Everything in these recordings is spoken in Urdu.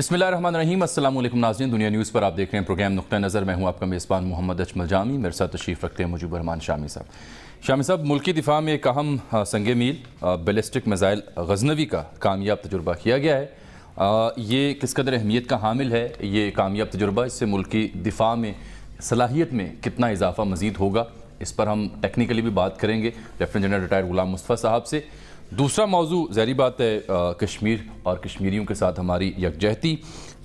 بسم اللہ الرحمن الرحیم۔ السلام علیکم ناظرین، دنیا نیوز پر آپ دیکھ رہے ہیں پروگرام نقطہ نظر۔ میں ہوں آپ کا میزبان محمد اجمل جامی، میرے ساتھ تشریف رکھتے ہیں مجیب الرحمان شامی صاحب۔ شامی صاحب، ملکی دفاع میں ایک اہم سنگ میل بیلسٹک میزائل غزنوی کا کامیاب تجربہ کیا گیا ہے۔ یہ کس قدر اہمیت کا حامل ہے؟ یہ کامیاب تجربہ اس سے ملکی دفاع میں، صلاحیت میں کتنا اضافہ مزید ہوگا؟ اس پر ہم ٹیکنیکلی بھی بات کریں گے۔ Lieutenant general retire Ghulam Mustafa صاحب سے۔ دوسرا موضوع ظاہری بات ہے کشمیر اور کشمیریوں کے ساتھ ہماری یکجہتی۔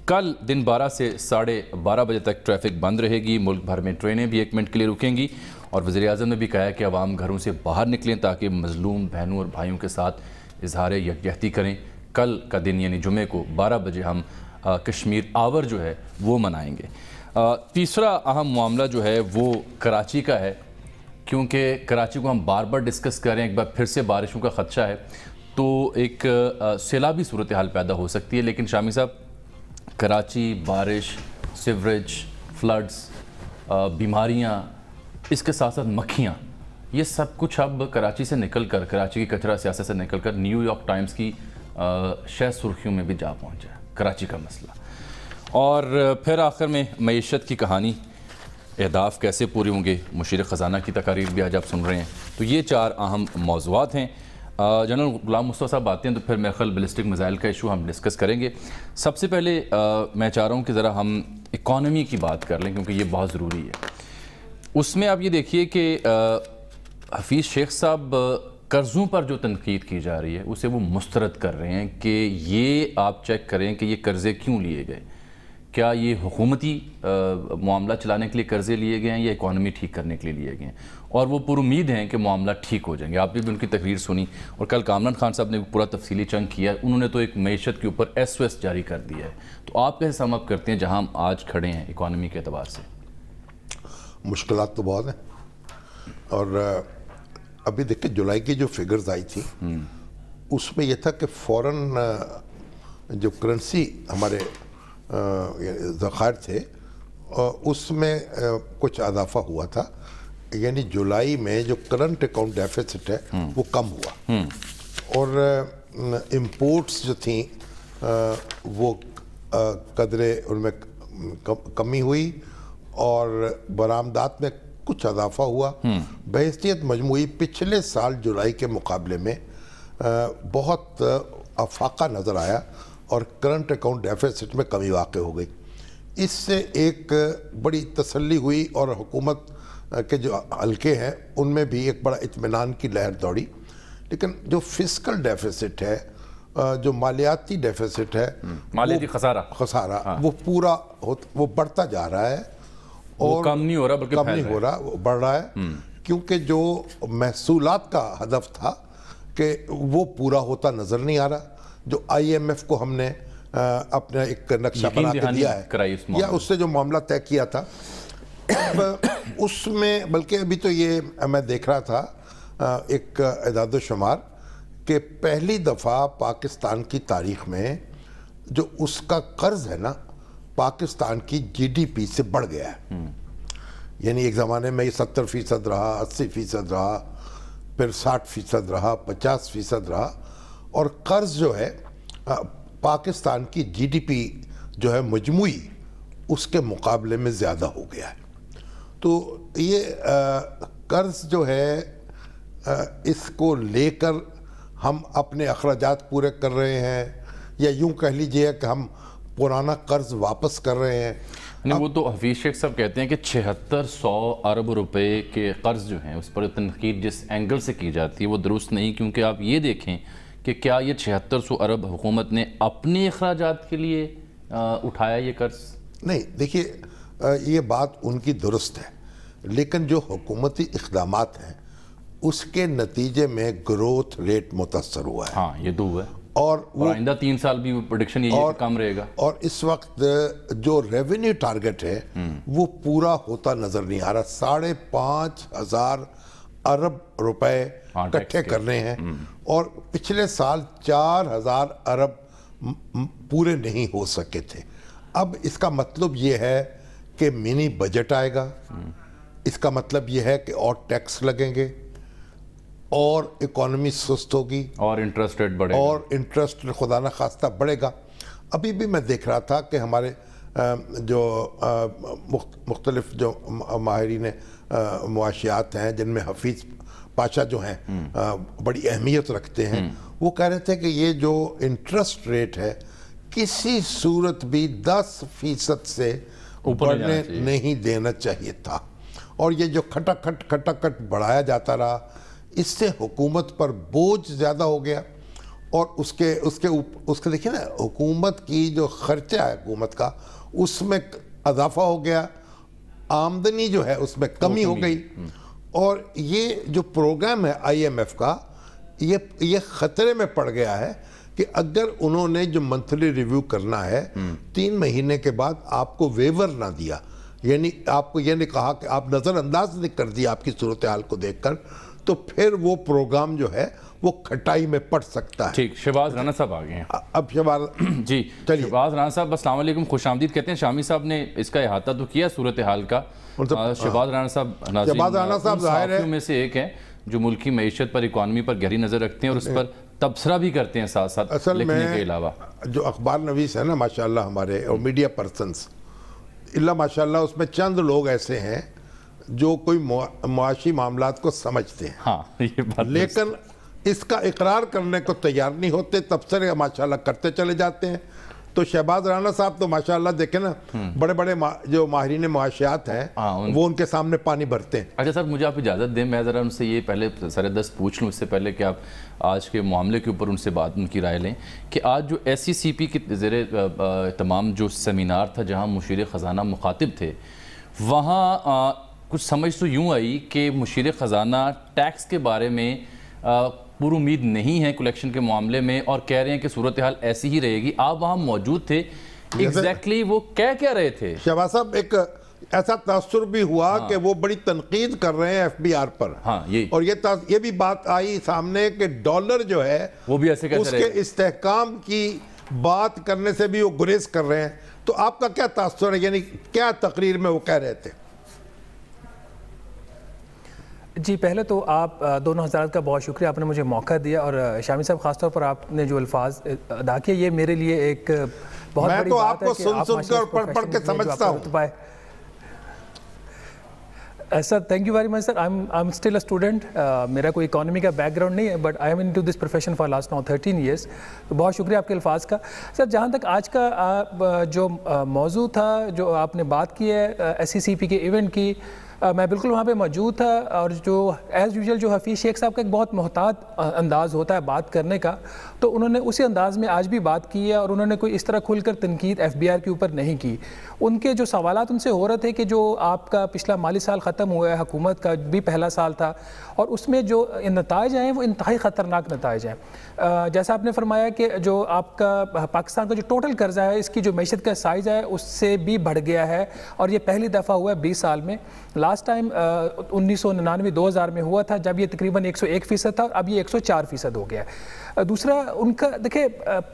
کل دن بارہ سے ساڑھے بارہ بجے تک ٹریفک بند رہے گی، ملک بھر میں ٹرینیں بھی ایک منٹ کے لیے رکیں گی۔ اور وزیر اعظم نے بھی کہا ہے کہ عوام گھروں سے باہر نکلیں تاکہ مظلوم بہنوں اور بھائیوں کے ساتھ اظہار یکجہتی کریں۔ کل کا دن یعنی جمعے کو بارہ بجے ہم کشمیر آور جو ہے وہ منائیں گے۔ تیسرا اہم معاملہ جو ہے وہ کراچی کا ہے۔ کیونکہ کراچی کو ہم بار بار ڈسکس کر رہے ہیں، ایک بار پھر سے بارشوں کا خدشہ ہے، تو ایک سیلابی صورتحال پیدا ہو سکتی ہے، لیکن شامی صاحب، کراچی، بارش، سیوریج فلڈز بیماریاں، اس کے ساتھ ساتھ مکھیاں، یہ سب کچھ اب کراچی سے نکل کر، کراچی کی کچرا سیاست سے نکل کر نیو یارک ٹائمز کی شہ سرخیوں میں بھی جا پہنچا ہے، کراچی کا مسئلہ۔ اور پھر آخر میں معیشت کی کہانی۔ اہداف کیسے پورے ہوں گے؟ مشیر خزانہ کی تقاریر بھی آج آپ سن رہے ہیں۔ تو یہ چار اہم موضوعات ہیں۔ جنرل غلام مصطفیٰ صاحب آتے ہیں تو پھر میرے خیال بلسٹک میزائل کا ایشو ہم ڈسکس کریں گے۔ سب سے پہلے میں چاہ رہا ہوں کہ ذرا ہم اکانومی کی بات کر لیں کیونکہ یہ بہت ضروری ہے۔ اس میں آپ یہ دیکھیے کہ حفیظ شیخ صاحب قرضوں پر جو تنقید کی جا رہی ہے، اسے وہ مسترد کر رہے ہیں کہ یہ آپ چیک کریں کہ یہ قرضے کیوں لیے گئے۔ کیا یہ حکومتی معاملہ چلانے کے لیے قرضے لیے گئے ہیں یا اکانومی ٹھیک کرنے کے لیے لیے گئے ہیں؟ اور وہ پر امید ہیں کہ معاملہ ٹھیک ہو جائیں گے۔ آپ بھی ان کی تقریر سنی اور کل کامران خان صاحب نے پورا تفصیلی چنگ کیا۔ انہوں نے تو ایک معیشت کے اوپر ایس او ایس جاری کر دیا ہے۔ تو آپ کیسے سم اپ کرتے ہیں جہاں ہم آج کھڑے ہیں اکانومی کے اعتبار سے؟ مشکلات تو بہت ہیں۔ اور ابھی دیکھیں جولائی کی جو فگرز آئی تھی اس میں یہ تھا کہ فوراً جو کرنسی ہمارے ذخائر تھے اس میں کچھ اضافہ ہوا تھا۔ یعنی جولائی میں جو کرنٹ اکاؤنٹ ڈیفیسٹ ہے وہ کم ہوا۔ اور امپورٹس جو تھیں وہ قدرے ان میں کمی ہوئی۔ اور برآمدات میں کچھ اضافہ ہوا۔ بحیثیت مجموعی پچھلے سال جولائی کے مقابلے میں بہت افاقہ نظر آیا۔ اور کرنٹ اکاؤنٹ ڈیفیسٹ میں کمی واقع ہو گئی۔ اس سے ایک بڑی تسلی ہوئی اور حکومت کے جو حلقے ہیں ان میں بھی ایک بڑا اطمینان کی لہر دوڑی۔ لیکن جو فسکل ڈیفیسٹ ہے جو مالیاتی ڈیفیسٹ ہے مالیاتی خسارہ۔ خسارہ ہاں۔ وہ پورا وہ بڑھتا جا رہا ہے۔ اور کم نہیں ہو رہا بلکہ کم نہیں ہو رہا وہ بڑھ رہا ہے۔ کیونکہ جو محصولات کا ہدف تھا کہ وہ پورا ہوتا نظر نہیں آ رہا۔ جو آئی ایم ایف کو ہم نے اپنا ایک نقشہ بنا کے دیا ہے یا اس سے جو معاملہ طے کیا تھا اس میں بلکہ ابھی تو یہ میں دیکھ رہا تھا ایک اعداد و شمار کہ پہلی دفعہ پاکستان کی تاریخ میں جو اس کا قرض ہے نا پاکستان کی جی ڈی پی سے بڑھ گیا ہے۔ یعنی ایک زمانے میں یہ ستر فیصد رہا اسی فیصد رہا پھر ساٹھ فیصد رہا پچاس فیصد رہا اور قرض جو ہے پاکستان کی جی ڈی پی جو ہے مجموعی اس کے مقابلے میں زیادہ ہو گیا ہے۔ تو یہ قرض جو ہے اس کو لے کر ہم اپنے اخراجات پورے کر رہے ہیں یا یوں کہہ لیجیے کہ ہم پرانا قرض واپس کر رہے ہیں۔ نہیں وہ تو حفیظ شیخ صاحب کہتے ہیں کہ چھہتر سو ارب روپے کے قرض جو ہیں اس پر تنقید جس اینگل سے کی جاتی ہے وہ درست نہیں کیونکہ آپ یہ دیکھیں کہ کیا یہ چھہتر سو ارب حکومت نے اپنے اخراجات کے لیے اٹھایا یہ قرض؟ نہیں دیکھیے یہ بات ان کی درست ہے لیکن جو حکومتی اقدامات ہیں اس کے نتیجے میں گروتھ ریٹ متاثر ہوا ہے۔ ہاں یہ دو ہے۔ اور آئندہ تین سال بھی پروڈکشن یہ کم رہے گا۔ اور اس وقت جو ریونیو ٹارگٹ ہے وہ پورا ہوتا نظر نہیں آ رہا۔ ساڑھے پانچ ہزار ارب روپے کٹھے کرنے ہیں۔ اور پچھلے سال چار ہزار ارب پورے نہیں ہو سکے تھے۔ اب اس کا مطلب یہ ہے کہ منی بجٹ آئے گا۔ اس کا مطلب یہ ہے کہ اور ٹیکس لگیں گے۔ اور اکانومی سست ہوگی۔ اور انٹرسٹ ریٹ بڑھے اور انٹرسٹ خدا نہ خواستہ بڑھے گا۔ ابھی بھی میں دیکھ رہا تھا کہ ہمارے جو مختلف جو ماہرین معاشیات ہیں جن میں حفیظ پاشا جو ہیں بڑی اہمیت رکھتے ہیں۔ وہ کہہ رہے تھے کہ یہ جو انٹرسٹ ریٹ ہے کسی صورت بھی دس فیصد سے بڑھنے نہیں دینا چاہیے تھا۔ اور یہ جو کھٹا کھٹ کھٹا کھٹ بڑھایا جاتا رہا اس سے حکومت پر بوجھ زیادہ ہو گیا۔ اور اس کے اس کے اس کے دیکھیں نا حکومت کی جو خرچہ ہے حکومت کا اس میں اضافہ ہو گیا۔ آمدنی جو ہے اس میں کمی ہو گئی۔ اور یہ جو پروگرام ہے آئی ایم ایف کا یہ یہ خطرے میں پڑ گیا ہے کہ اگر انہوں نے جو منتھلی ریویو کرنا ہے تین مہینے کے بعد آپ کو ویور نہ دیا۔ یعنی آپ کو یہ نہیں کہا کہ آپ نظر انداز نہیں کر دیا آپ کی صورتحال کو دیکھ کر تو پھر وہ پروگرام جو ہے وہ کھٹائی میں پڑ سکتا ہے۔ ٹھیک شہباز رانا صاحب آگئے ہیں۔ اب شہباز جی شہباز رانا صاحب السلام علیکم خوش آمدید کہتے ہیں۔ شامی صاحب نے اس کا احاطہ تو کیا صورتحال کا۔ شہباز رانا صاحب شہباز رانا صاحب ظاہر ہے۔ میں سے ایک ہے جو ملکی معیشت پر اکانومی پر گہری نظر رکھتے ہیں اور اس پر تبصرہ بھی کرتے ہیں ساتھ ساتھ لکھنے کے علاوہ۔ جو اخبار نویس ہے نا ماشاءاللہ ہمارے اور میڈیا پرسنز اللہ ماشاءاللہ اس میں چند لوگ ایسے ہیں جو کوئی معاشی معاملات کو سمجھتے ہیں۔ ہاں لیکن اس کا اقرار کرنے کو تیار نہیں ہوتے تبصرے ماشاءاللہ کرتے چلے جاتے ہیں۔ تو شہباز رانا صاحب تو ماشاءاللہ دیکھیں نا بڑے بڑے جو ماہرین معاشیات ہیں ہاں، وہ ان کے سامنے پانی بھرتے ہیں۔ اچھا صاحب مجھے آپ اجازت دیں میں ذرا ان سے یہ پہلے سر دست پوچھ لوں اس سے پہلے کہ آپ آج کے معاملے کے اوپر ان سے بات ان کی رائے لیں کہ آج جو ایس سی سی پی کے زیر تمام جو سیمینار تھا جہاں مشیر خزانہ مخاطب تھے وہاں کچھ سمجھ تو یوں آئی کہ مشیر خزانہ ٹیکس کے بارے میں پور امید نہیں ہے کلیکشن کے معاملے میں اور کہہ رہے ہیں کہ صورتحال ایسی ہی رہے گی۔ آپ وہاں موجود تھے۔ ایگزیکٹلی وہ کہہ کیا رہے تھے؟ شہباز صاحب ایک ایسا تاثر بھی ہوا ہاں۔ کہ وہ بڑی تنقید کر رہے ہیں ایف بی آر پر۔ ہاں اور یہ بھی بات آئی سامنے کہ ڈالر جو ہے وہ بھی ایسے اس کے استحکام کی بات کرنے سے بھی وہ گریز کر رہے ہیں۔ تو آپ کا کیا تاثر ہے؟ یعنی کیا تقریر میں وہ کہہ رہے تھے؟ جی پہلے تو آپ دونوں حضرات کا بہت شکریہ آپ نے مجھے موقع دیا اور شامی صاحب خاص طور پر آپ نے جو الفاظ ادا کیا یہ میرے لیے ایک بہت بڑی بات ہے کہ آپ سن کر پڑھ پڑھ کے سمجھتا ہوں۔ Sir thank you very much sir I am still a student میرا کوئی اکانومی کا بیک گراؤنڈ نہیں ہے but I am into this profession for last now thirteen years تو بہت شکریہ آپ کے الفاظ کا۔ سر جہاں تک آج کا جو موضوع تھا جو آپ نے بات کی ہے ایس سی سی پی کے ایونٹ کی میں بالکل وہاں پہ موجود تھا اور جو ایز یوزول جو حفیظ شیخ صاحب کا ایک بہت محتاط انداز ہوتا ہے بات کرنے کا، تو انہوں نے اسی انداز میں آج بھی بات کی ہے اور انہوں نے کوئی اس طرح کھل کر تنقید ایف بی آر کے اوپر نہیں کی۔ ان کے جو سوالات ان سے ہو رہے تھے کہ جو آپ کا پچھلا مالی سال ختم ہوا ہے، حکومت کا بھی پہلا سال تھا اور اس میں جو نتائج ہیں، وہ انتہائی خطرناک نتائج ہیں۔ جیسا آپ نے فرمایا کہ جو آپ کا پاکستان کا جو ٹوٹل قرضہ ہے، اس کی جو معیشت کا سائز ہے، اس سے بھی بڑھ گیا ہے اور یہ پہلی دفعہ ہوا ہے بیس سال میں۔ لاسٹ لاسٹ ٹائم انیس سو ننانوے، دو ہزار میں ہوا تھا، جب یہ تقریباً ایک سو ایک فیصد تھا اور اب یہ ایک سو چار فیصد ہو گیا ہے۔ دوسرا، ان کا، دیکھیں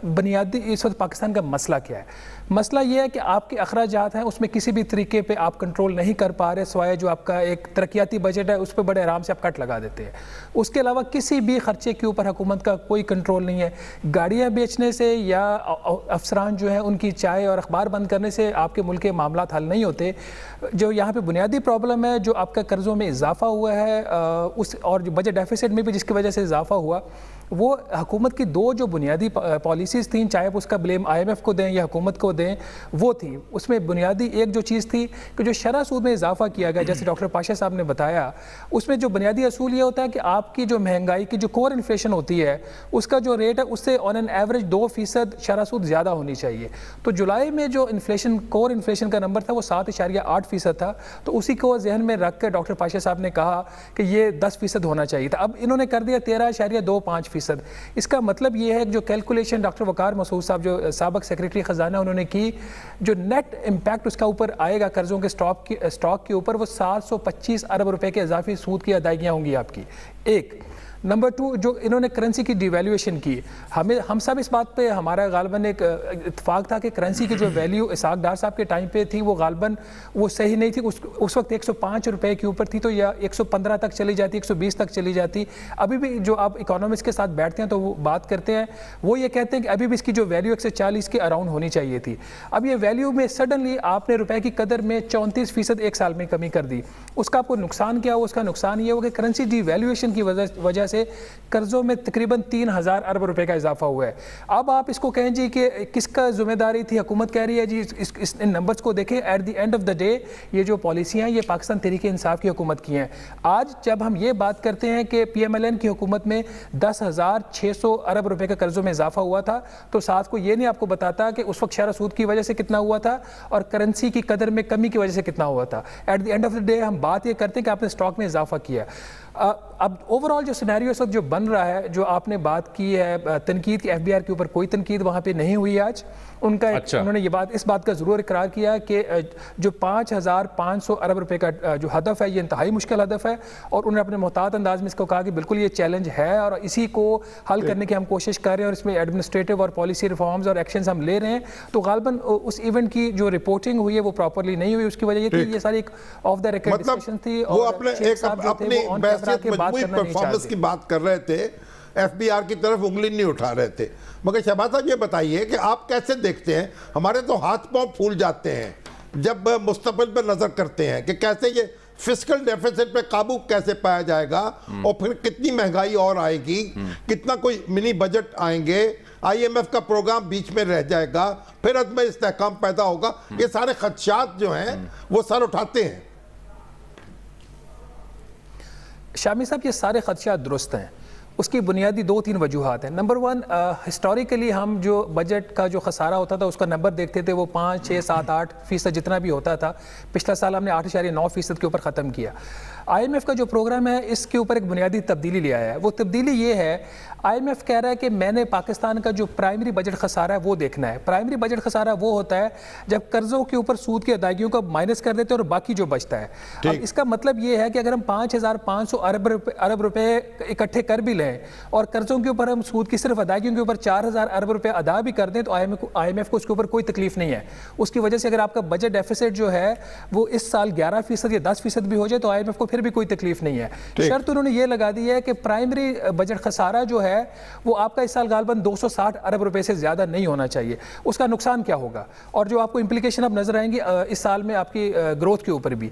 بنیادی اس وقت پاکستان کا مسئلہ کیا ہے؟ مسئلہ یہ ہے کہ آپ کے اخراجات ہیں، اس میں کسی بھی طریقے پہ آپ کنٹرول نہیں کر پا رہے، سوائے جو آپ کا ایک ترقیاتی بجٹ ہے، اس پہ بڑے آرام سے آپ کٹ لگا دیتے ہیں۔ اس کے علاوہ کسی بھی خرچے کے اوپر حکومت کا کوئی کنٹرول نہیں ہے۔ گاڑیاں بیچنے سے یا افسران جو ہیں، ان کی چائے اور اخبار بند کرنے سے آپ کے ملک کے معاملات حل نہیں ہوتے۔ جو یہاں پہ بنیادی پرابلم ہے، جو آپ کا قرضوں میں اضافہ ہوا ہے اس اور جو بجٹ ڈیفیسٹ میں بھی جس کی وجہ سے اضافہ ہوا وہ حکومت کی دو جو بنیادی پالیسیز تھیں، چاہے اس کا بلیم آئی ایم ایف کو دیں یا حکومت کو دیں، وہ تھی اس میں بنیادی ایک جو چیز تھی کہ جو شرح سود میں اضافہ کیا گیا، جیسے ڈاکٹر پاشا صاحب نے بتایا، اس میں جو بنیادی اصول یہ ہوتا ہے کہ آپ کی جو مہنگائی کی جو کور انفلیشن ہوتی ہے، اس کا جو ریٹ ہے، اس سے آن این ایوریج دو فیصد شرح سود زیادہ ہونی چاہیے۔ تو جولائی میں جو انفلیشن کور انفلیشن کا نمبر تھا، وہ سات اشاریہ آٹھ فیصد تھا۔ تو اسی کو ذہن میں رکھ کے ڈاکٹر پاشا صاحب نے کہا کہ یہ دس فیصد ہونا چاہیے تھا۔ اب انہوں نے کر دیا تیرہ اشاریہ دو پانچ فیصد۔ اس کا مطلب یہ ہے جو کیلکولیشن ڈاکٹر وقار مسعود صاحب، جو سابق سیکریٹری خزانہ انہوں نے کی، جو نیٹ امپیکٹ اس کا اوپر آئے گا قرضوں کے سٹاک کے اوپر، وہ سات سو پچیس ارب روپے کے اضافی سود کی ادائیگیاں ہوں گی آپ کی۔ ایک نمبر ٹو جو انہوں نے کرنسی کی ڈیویلیویشن کی، ہمیں ہم سب اس بات پہ ہمارا غالباً ایک اتفاق تھا کہ کرنسی کی جو ویلیو اساق ڈار صاحب کے ٹائم پہ تھی، وہ غالباً وہ صحیح نہیں تھی، اس وقت ایک سو پانچ روپے کے اوپر تھی، تو یا ایک سو پندرہ تک چلی جاتی، ایک سو بیس تک چلی جاتی۔ ابھی بھی جو آپ اکانومکس کے ساتھ بیٹھتے ہیں تو وہ بات کرتے ہیں۔ وہ یہ کہتے ہیں کہ ابھی بھی اس کی جو ویلیو ایک سو چالیس کے اراؤنڈ ہونی چاہیے تھی۔ اب یہ ویلیو میں سڈنلی آپ نے روپے کی قدر میں چونتیس فیصد ایک سال میں کمی کر دی۔ اس کا آپ کو نقصان کیا ہو اس کا نقصان یہ ہو کہ کرنسی ڈی ویلیویشن کی وجہ سے سے قرضوں میں تقریباً تین ہزار ارب روپے کا اضافہ ہوا ہے۔ اب آپ اس کو کہیں جی کہ کس کا ذمہ داری تھی؟ حکومت کہہ رہی ہے جی اس ان نمبرز کو دیکھیں۔ At the end of the day یہ جو پالیسیاں ہیں، یہ پاکستان تحریک انصاف کی حکومت کی ہیں۔ آج جب ہم یہ بات کرتے ہیں کہ پی ایم ایل این کی حکومت میں دس ہزار چھ سو ارب روپے کا قرضوں میں اضافہ ہوا تھا، تو ساتھ کو یہ نہیں آپ کو بتاتا کہ اس وقت شرح سود کی وجہ سے کتنا ہوا تھا اور کرنسی کی قدر میں کمی کی وجہ سے کتنا ہوا تھا۔ At the end of the day ہم بات یہ کرتے ہیں کہ آپ نے اسٹاک میں اضافہ کیا۔ اب اوورال جو سینیریو اس وقت جو بن رہا ہے جو آپ نے بات کی ہے تنقید کی ایف بی آر کے اوپر کوئی تنقید وہاں پہ نہیں ہوئی آج۔ ان کا اچھا۔ انہوں نے یہ بات اس بات کا ضرور اقرار کیا کہ جو پانچ ہزار پانچ سو ارب روپے کا جو ہدف ہے یہ انتہائی مشکل ہدف ہے۔ اور انہوں نے اپنے محتاط انداز میں اس کو کہا کہ بالکل یہ چیلنج ہے اور اسی کو حل کرنے کی ہم کوشش کر رہے ہیں اور اس میں ایڈمنسٹریٹو اور پالیسی ریفارمز اور ایکشنز ہم لے رہے ہیں۔ تو غالباً اس ایونٹ کی جو رپورٹنگ ہوئی ہے وہ پراپرلی نہیں ہوئی۔ اس کی وجہ یہ تھی یہ ساری ایک آف دا ریکارڈ ڈسکشن تھی اور اپنی پرفارمنس کی بات کر رہے تھے ایف بی آر کی طرف انگلی نہیں اٹھا رہے تھے۔ مگر شہباز صاحب یہ بتائیے کہ آپ کیسے دیکھتے ہیں؟ ہمارے تو ہاتھ پاؤں پھول جاتے ہیں۔ جب مستقبل پر نظر کرتے ہیں کہ کیسے یہ فسکل ڈیفیسٹ پہ قابو کیسے پایا جائے گا اور پھر کتنی مہنگائی اور آئے گی کتنا کوئی منی بجٹ آئیں گے آئی ایم ایف کا پروگرام بیچ میں رہ جائے گا پھر عدم استحکام پیدا ہوگا۔ یہ سارے خدشات جو ہیں وہ سر اٹھاتے ہیں۔ شامی صاحب یہ سارے خدشات درست ہیں۔ اس کی بنیادی دو تین وجوہات ہیں۔ نمبر ون ہسٹوریکلی ہم جو بجٹ کا جو خسارہ ہوتا تھا اس کا نمبر دیکھتے تھے وہ پانچ چھ سات آٹھ فیصد جتنا بھی ہوتا تھا پچھلا سال ہم نے آٹھ اشاریہ نو فیصد کے اوپر ختم کیا۔ آئی ایم ایف کا جو پروگرام ہے اس کے اوپر ایک بنیادی تبدیلی لے آیا ہے۔ وہ تبدیلی یہ ہے آئی ایم ایف کہہ رہا ہے کہ میں نے پاکستان کا جو پرائمری بجٹ خسارہ ہے وہ دیکھنا ہے۔ پرائمری بجٹ خسارہ وہ ہوتا ہے جب قرضوں کے اوپر سود کی ادائیگیوں کا مائنس کر دیتے ہیں اور باقی جو بچتا ہے۔ اب اس کا مطلب یہ ہے کہ اگر ہم پانچ ہزار پانچ سو ارب ارب روپے اکٹھے کر بھی لیں اور قرضوں کے اوپر ہم سود کی صرف ادائیگیوں کے اوپر چار ہزار ارب روپے ادا بھی کر دیں تو آئی ایم ایف کو اس کے اوپر کوئی تکلیف نہیں ہے۔ اس کی وجہ سے اگر آپ کا بجٹ ڈیفیسٹ جو ہے وہ اس سال گیارہ فیصد یا دس فیصد بھی ہو جائے تو آئی ایم ایف کو پھر بھی کوئی تکلیف نہیں ہے۔ شرط انہوں نے یہ لگا دی ہے کہ پرائمری بجٹ خسارہ جو ہے وہ آپ کا اس سال غالباً دو سو ساٹھ ارب روپے سے زیادہ نہیں ہونا چاہیے۔ اس کا نقصان کیا ہوگا؟ اور جو آپ کو امپلیکیشن اب نظر آئیں گی اس سال میں آپ کی گروتھ کے اوپر بھی۔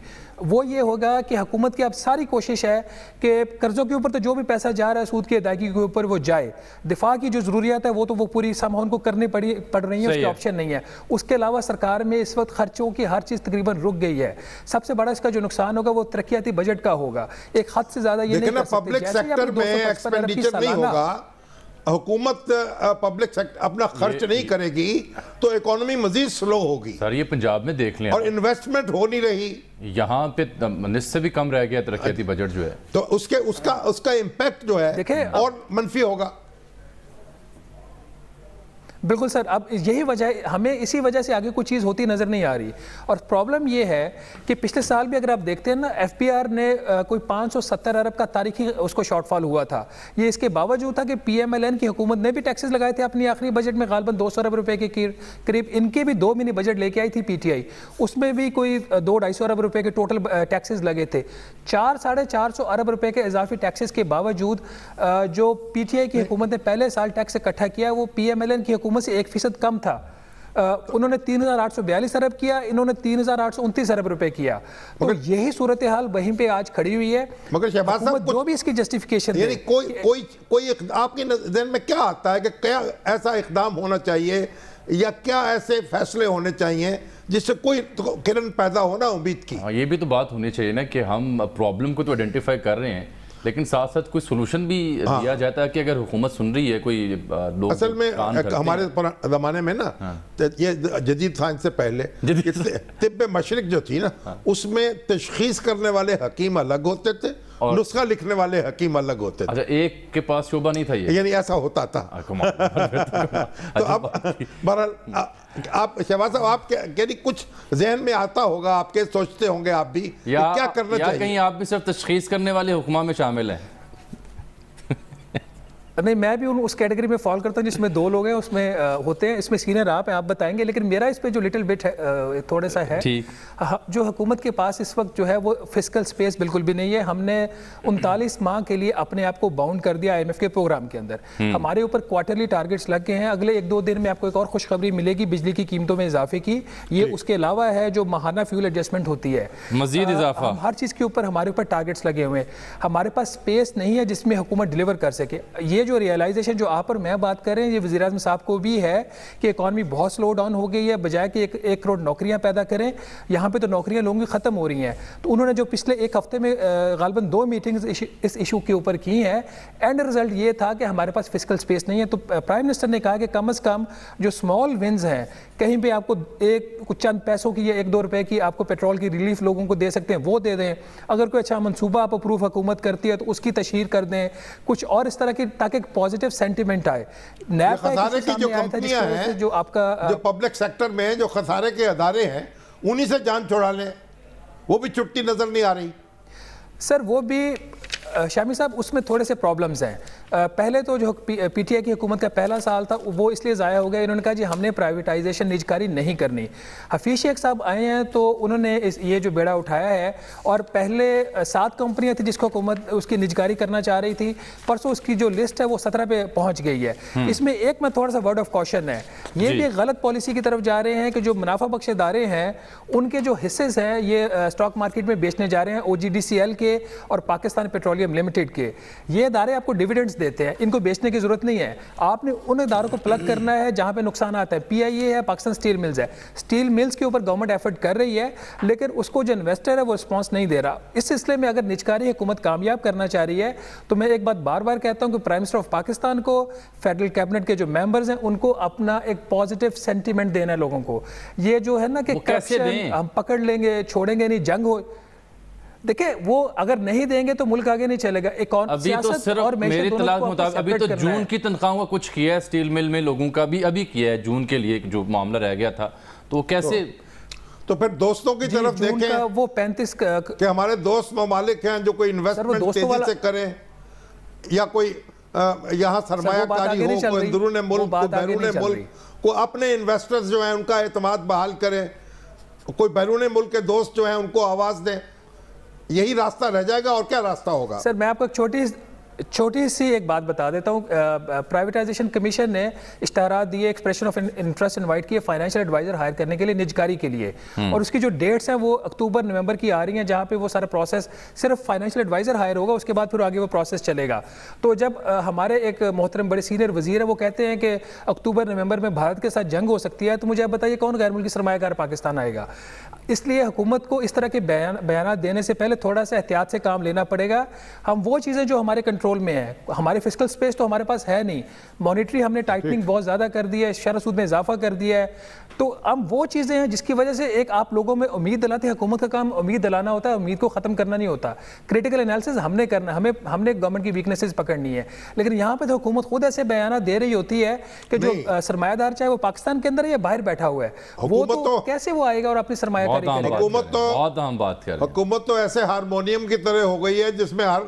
وہ یہ ہوگا کہ حکومت کی اب ساری کوشش ہے کہ قرضوں کے اوپر تو جو بھی پیسہ جا رہا ہے سود کی ادائیگی کے اوپر وہ جائے۔ دفاع کی جو ضروریات ہے وہ تو وہ پوری سمہون کو کرنے پڑی پڑ رہی ہیں اس کے آپشن نہیں ہے۔ اس کے علاوہ سرکار میں اس وقت خرچوں کی ہر چیز تقریباً رک گئی ہے۔ سب سے بڑا اس کا جو نقصان ہوگا وہ ترقیاتی بجٹ کا ہوگا۔ ایک حد سے زیادہ یہ نہیں کر سکتے پبلک سیکٹر میں ایکسپینڈیچر نہیں ہوگا۔ حکومت پبلک سیکٹر اپنا خرچ نہیں کرے گی تو اکانومی مزید سلو ہوگی۔ سر یہ پنجاب میں دیکھ لیں۔ اور انویسٹمنٹ ہو نہیں رہی۔ یہاں پہ نصف سے بھی کم رہ گیا ترقیاتی بجٹ جو ہے۔ تو اس کے اس کا اس کا امپیکٹ جو ہے اور منفی ہوگا۔ بالکل سر، اب یہی وجہ، ہمیں اسی وجہ سے آگے کوئی چیز ہوتی نظر نہیں آ رہی۔ اور پرابلم یہ ہے کہ پچھلے سال بھی اگر آپ دیکھتے ہیں نا ایف پی آر نے کوئی پانچ سو ستر ارب کا تاریخی اس کو شارٹ فال ہوا تھا۔ یہ اس کے باوجود تھا کہ پی ایم ایل این کی حکومت نے بھی ٹیکسز لگائے تھے اپنی آخری بجٹ میں، غالباً دو سو ارب روپے کے قریب ان کے بھی دو منی بجٹ لے کے آئی تھی پی ٹی آئی اس میں بھی کوئی دو ڈھائی سو ارب روپے کے ٹوٹل ٹیکسز لگے تھے۔ چار ساڑھے چار سو ارب روپے کے اضافی ٹیکسز کے باوجود جو پی ٹی آئی کی حکومت نے پہلے سال ٹیکس اکٹھا کیا وہ پی ایم ایل این کی حکومت سے ایک فیصد کم تھا۔ انہوں نے تین ہزار آٹھ سو بیالیس ارب کیا انہوں نے تین ہزار آٹھ سو انتیس ارب روپے کیا۔ تو یہی صورتحال وہیں پہ آج کھڑی ہوئی ہے۔ مگر شہباز صاحب جو بھی اس کی جسٹیفیکیشن یعنی کوئی کوئی کوئی آپ کی ذہن میں کیا آتا ہے کہ کیا ایسا اقدام ہونا چاہیے یا کیا ایسے فیصلے ہونے چاہیے جس سے کوئی کرن پیدا ہونا امید کی یہ بھی تو بات ہونی چاہیے نا کہ ہم پرابلم کو تو ایڈنٹیفائی کر رہے ہیں لیکن ساتھ ساتھ کوئی سلوشن بھی ہاں۔ دیا جاتا ہے کہ اگر حکومت سن رہی ہے کوئی لوگ اصل میں ہمارے زمانے میں نا ہاں۔ یہ جدید سائنس سے پہلے طب مشرق جو تھی نا ہاں۔ اس میں تشخیص کرنے والے حکیم الگ ہوتے تھے نسخہ لکھنے والے حکیم الگ ہوتے تھے۔ اچھا ایک کے پاس شعبہ نہیں تھا یہ؟ یعنی ایسا ہوتا تھا۔ تو اب بہرحال آپ شہباز صاحب آپ یعنی کچھ ذہن میں آتا ہوگا آپ کے سوچتے ہوں گے آپ بھی کیا کرنا چاہیے؟ یا کہیں آپ بھی صرف تشخیص کرنے والے حکمہ میں شامل ہیں؟ نہیں میں بھی ان اس کیٹیگری میں فال کرتا ہوں جس میں دو لوگ ہیں اس میں ہوتے ہیں اس میں سینئر آپ ہیں آپ بتائیں گے لیکن میرا اس پہ جو لٹل بٹ ہے تھوڑا سا ہے جو حکومت کے پاس اس وقت جو ہے وہ فزیکل سپیس بالکل بھی نہیں ہے۔ ہم نے انتالیس ماہ کے لیے اپنے آپ کو باؤنڈ کر دیا آئی ایم ایف کے پروگرام کے اندر۔ ہمارے اوپر کوارٹرلی ٹارگیٹس لگ گئے ہیں۔ اگلے ایک دو دن میں آپ کو ایک اور خوشخبری ملے گی بجلی کی قیمتوں میں اضافے کی۔ یہ اس کے علاوہ ہے جو ماہانہ فیول ایڈجسٹمنٹ ہوتی ہے۔ مزید اضافہ۔ ہر چیز کے اوپر ہمارے اوپر ٹارگیٹس لگے ہوئے ہیں۔ ہمارے پاس سپیس نہیں ہے جس میں حکومت ڈیلیور کر سکے۔ یہ جو ریئلائزیشن جو آپ اور میں بات کر رہے ہیں، یہ وزیر اعظم صاحب کو بھی ہے کہ اکانومی بہت سلو ڈاؤن ہو گئی ہے، بجائے کہ ایک کروڑ نوکریاں پیدا کریں، یہاں پہ تو نوکریاں لوگوں کی ختم ہو رہی ہیں۔ تو انہوں نے جو پچھلے ایک ہفتے میں غالباً دو میٹنگز اس ایشو کے اوپر کی ہیں۔ اینڈ رزلٹ یہ تھا کہ ہمارے پاس فزیکل سپیس نہیں ہے۔ تو پرائم منسٹر نے کہا کہ کم از کم جو سمال ونز ہیں کہیں پہ آپ کو ایک کچھ چند پیسوں کی یا ایک دو روپے کی آپ کو پیٹرول کی ریلیف لوگوں کو دے سکتے ہیں وہ دے دیں۔ اگر کوئی اچھا منصوبہ آپ اپروف حکومت کرتی ہے تو اس کی تشہیر کر دیں۔ کچھ اور اس طرح کی تاکہ ایک پازیٹیو سینٹیمنٹ آئے۔ خسارے کی جو کمپنیاں ہیں جو آپ کا جو پبلک سیکٹر میں جو خسارے کے ادارے ہیں انہی سے جان چھوڑا لیں۔ وہ بھی چھٹی نظر نہیں آ رہی۔ سر وہ بھی شامی صاحب اس میں تھوڑے سے پرابلمز ہیں۔ پہلے تو جو پی ٹی آئی کی حکومت کا پہلا سال تھا وہ اس لیے ضائع ہو گیا انہوں نے کہا جی ہم نے پرائیویٹائزیشن نجکاری نہیں کرنی۔ حفیظ شیخ صاحب آئے ہیں تو انہوں نے یہ جو بیڑا اٹھایا ہے اور پہلے سات کمپنیاں تھیں جس کو حکومت اس کی نجکاری کرنا چاہ رہی تھی پرسوں اس کی جو لسٹ ہے وہ سترہ پہ پہنچ گئی ہے۔ اس میں ایک میں تھوڑا سا ورڈ آف کوشن ہے۔ یہ بھی ایک غلط پالیسی کی طرف جا رہے ہیں کہ جو منافع بخش ادارے ہیں ان کے جو حصے ہیں یہ اسٹاک مارکیٹ میں بیچنے جا رہے ہیں او جی ڈی سی ایل کے اور پاکستان پیٹرولیم لمیٹڈ کے۔ یہ ادارے آپ کو ڈیویڈنڈز دیتے ہیں۔ ان کو بیچ بیچنے کی ضرورت نہیں ہے۔ آپ نے ان اداروں کو پلگ کرنا ہے جہاں پہ نقصان آتا ہے پی آئی اے ہے پاکستان سٹیل ملز ہے۔ سٹیل ملز کے اوپر گورنمنٹ ایفرٹ کر رہی ہے لیکن اس کو جو انویسٹر ہے وہ رسپانس نہیں دے رہا۔ اس سلسلے میں اگر نجکاری حکومت کامیاب کرنا چاہ رہی ہے تو میں ایک بات بار بار کہتا ہوں کہ پرائم منسٹر آف پاکستان کو فیڈرل کیبنٹ کے جو ممبرز ہیں ان کو اپنا ایک پازیٹیو سینٹیمنٹ دینا ہے لوگوں کو۔ یہ جو ہے نا کہ ہم پکڑ لیں گے چھوڑیں گے نہیں جنگ ہو دیکھیں وہ اگر نہیں دیں گے تو ملک آگے نہیں چلے گا۔ ایک ابھی تو صرف میری طلاق مطابق ابھی تو جون کی تنخواہوں کا کچھ کیا ہے سٹیل مل میں لوگوں کا بھی ابھی کیا ہے جون کے لیے جو معاملہ رہ گیا تھا۔ تو وہ کیسے؟ تو پھر دوستوں کی جی، طرف دیکھیں وہ پینتیس کہ ہمارے دوست ممالک ہیں جو کوئی انویسٹمنٹ تیزی سے کریں یا کوئی یہاں سرمایہ کاری ہو کوئی اندرون ملک کو بیرون ملک کو اپنے انویسٹرز جو ہیں ان کا اعتماد بحال کریں۔ کوئی بیرون ملک کے دوست جو ہیں ان کو آواز دیں۔ یہی راستہ رہ جائے گا اور کیا راستہ ہوگا؟ سر میں آپ کو ایک چھوٹی چھوٹی سی ایک بات بتا دیتا ہوں۔ پرائیویٹائزیشن کمیشن نے اشتہارات دیے ایکسپریشن آف انٹرسٹ انوائٹ کیے فائنینشیل ایڈوائزر ہائر کرنے کے لیے نجکاری کے لیے۔ اور اس کی جو ڈیٹس ہیں وہ اکتوبر نومبر کی آ رہی ہیں جہاں پہ وہ سارا پروسیس صرف فائنینشیل ایڈوائزر ہائر ہوگا اس کے بعد پھر آگے وہ پروسیس چلے گا۔ تو جب ہمارے ایک محترم بڑے سینئر وزیر ہیں وہ کہتے ہیں کہ اکتوبر نومبر میں بھارت کے ساتھ جنگ ہو سکتی ہے تو مجھے آپ بتائیے کون غیر ملکی سرمایہ کار پاکستان آئے گا؟ اس لیے حکومت کو اس طرح کے بیانات دینے سے پہلے تھوڑا سا احتیاط سے کام لینا پڑے گا۔ ہم وہ چیزیں جو ہمارے کنٹرول میں ہیں ہمارے فسکل سپیس تو ہمارے پاس ہے نہیں۔ مانیٹری ہم نے ٹائٹننگ بہت زیادہ کر دی ہے شرح سود میں اضافہ کر دیا ہے۔ تو اب وہ چیزیں ہیں جس کی وجہ سے ایک آپ لوگوں میں امید دلاتے ہیں حکومت کا کام امید دلانا ہوتا ہے امید کو ختم کرنا نہیں ہوتا۔ کریٹیکل انالیسز ہم نے کرنا ہمیں ہم نے گورنمنٹ کی ویکنیسز پکڑنی ہے لیکن یہاں پہ تو حکومت خود ایسے بیانات دے رہی ہوتی ہے کہ جو سرمایہ دار چاہے وہ پاکستان کے اندر ہے یا باہر بیٹھا ہوا ہے وہ تو کیسے وہ آئے گا اور اپنی سرمایہ کاری کرے گا حکومت تو حکومت تو ایسے ہارمونیم کی طرح ہو گئی ہے جس میں ہر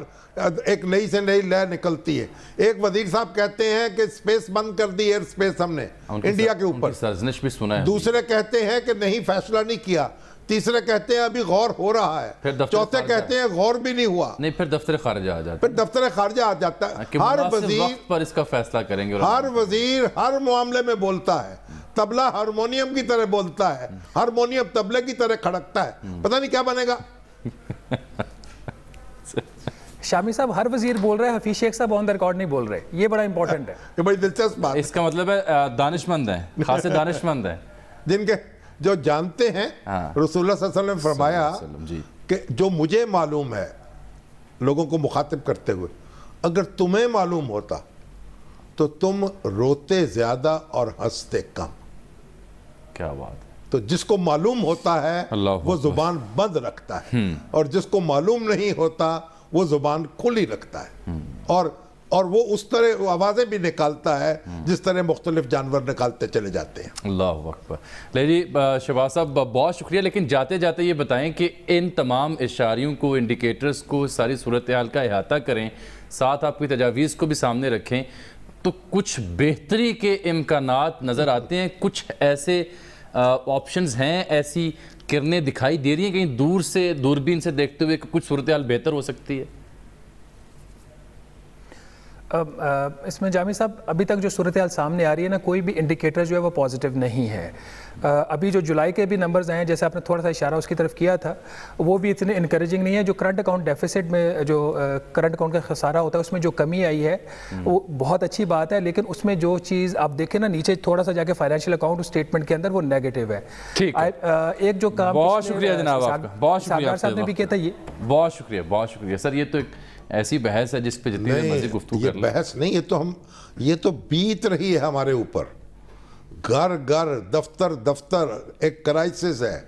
ایک نئی سے نئی لہ نکلتی ہے۔ ایک وزیر صاحب کہتے ہیں کہ سپیس بند کر دی ایئر سپیس ہم نے انڈیا کے اوپر۔ دوسرے کہتے ہیں کہ نہیں فیصلہ نہیں کیا۔ تیسرے کہتے ہیں ابھی غور ہو رہا ہے۔ چوتھے کہتے ہیں غور بھی نہیں ہوا۔ نہیں پھر دفتر خارجہ آ جاتا پھر دفتر خارجہ آ جاتا ہے۔ ہر وزیر پر اس کا فیصلہ کریں گے ہر وزیر ہر معاملے میں بولتا ہے۔ تبلہ ہارمونیم کی طرح بولتا ہے ہارمونیم تبلے کی طرح کھڑکتا ہے۔ پتہ نہیں کیا بنے گا؟ شامی صاحب ہر وزیر بول رہے ہیں حفیظ شیخ صاحب آن دا ریکارڈ نہیں بول رہے۔ یہ بڑا امپورٹنٹ ہے۔ یہ بڑی دلچسپ بات اس کا مطلب ہے دانش مند ہیں خاص دانش مند ہیں۔ جن کے جو جانتے ہیں ہاں۔ رسول اللہ صلی اللہ علیہ وسلم فرمایا جی۔ کہ جو مجھے معلوم ہے لوگوں کو مخاطب کرتے ہوئے اگر تمہیں معلوم ہوتا تو تم روتے زیادہ اور ہنستے کم۔ کیا بات تو جس کو معلوم ہوتا ہے وہ زبان بند رکھتا ہے۔ اور جس کو معلوم نہیں ہوتا وہ زبان کھلی رکھتا ہے۔ اور اور وہ اس طرح آوازیں بھی نکالتا ہے جس طرح مختلف جانور نکالتے چلے جاتے ہیں۔ اللہ اکبر۔ لے جی شہباز صاحب بہت شکریہ لیکن جاتے جاتے یہ بتائیں کہ ان تمام اشاریوں کو انڈیکیٹرز کو ساری صورتحال کا احاطہ کریں ساتھ آپ کی تجاویز کو بھی سامنے رکھیں۔ تو کچھ بہتری کے امکانات نظر آتے ہیں۔ کچھ ایسے آپشنز ہیں، ایسی کرنیں دکھائی دے رہی ہیں۔ کہیں دور سے، دوربین سے دیکھتے ہوئے کہ کچھ صورتحال بہتر ہو سکتی ہے۔ اس میں جامع صاحب ابھی تک جو صورتحال سامنے آ رہی ہے نا کوئی بھی انڈیکیٹر جو ہے وہ پازیٹیو نہیں ہے۔ ابھی جو جولائی کے بھی نمبرز ہیں جیسے آپ نے تھوڑا سا اشارہ اس کی طرف کیا تھا وہ بھی اتنے انکریجنگ نہیں ہے جو کرنٹ اکاؤنٹ ڈیفیسٹ میں جو کرنٹ اکاؤنٹ کا خسارہ ہوتا ہے اس میں جو کمی آئی ہے وہ بہت اچھی بات ہے لیکن اس میں جو چیز آپ دیکھیں نا نیچے تھوڑا سا جا کے فائنینشیل اکاؤنٹ اسٹیٹمنٹ کے اندر وہ نیگیٹو ہے۔ ایک جو کام بہت شکریہ جناب آپ کا بہت شکریہ صاحب نے بھی کیا تھا یہ بہت شکریہ بہت شکریہ۔ سر یہ تو ایک ایسی بحث ہے جس پہ جتنی مرضی گفتگو یہ بحث نہیں یہ تو ہم یہ تو بیت رہی ہے ہمارے اوپر۔ گھر گھر دفتر دفتر ایک کرائسس ہے۔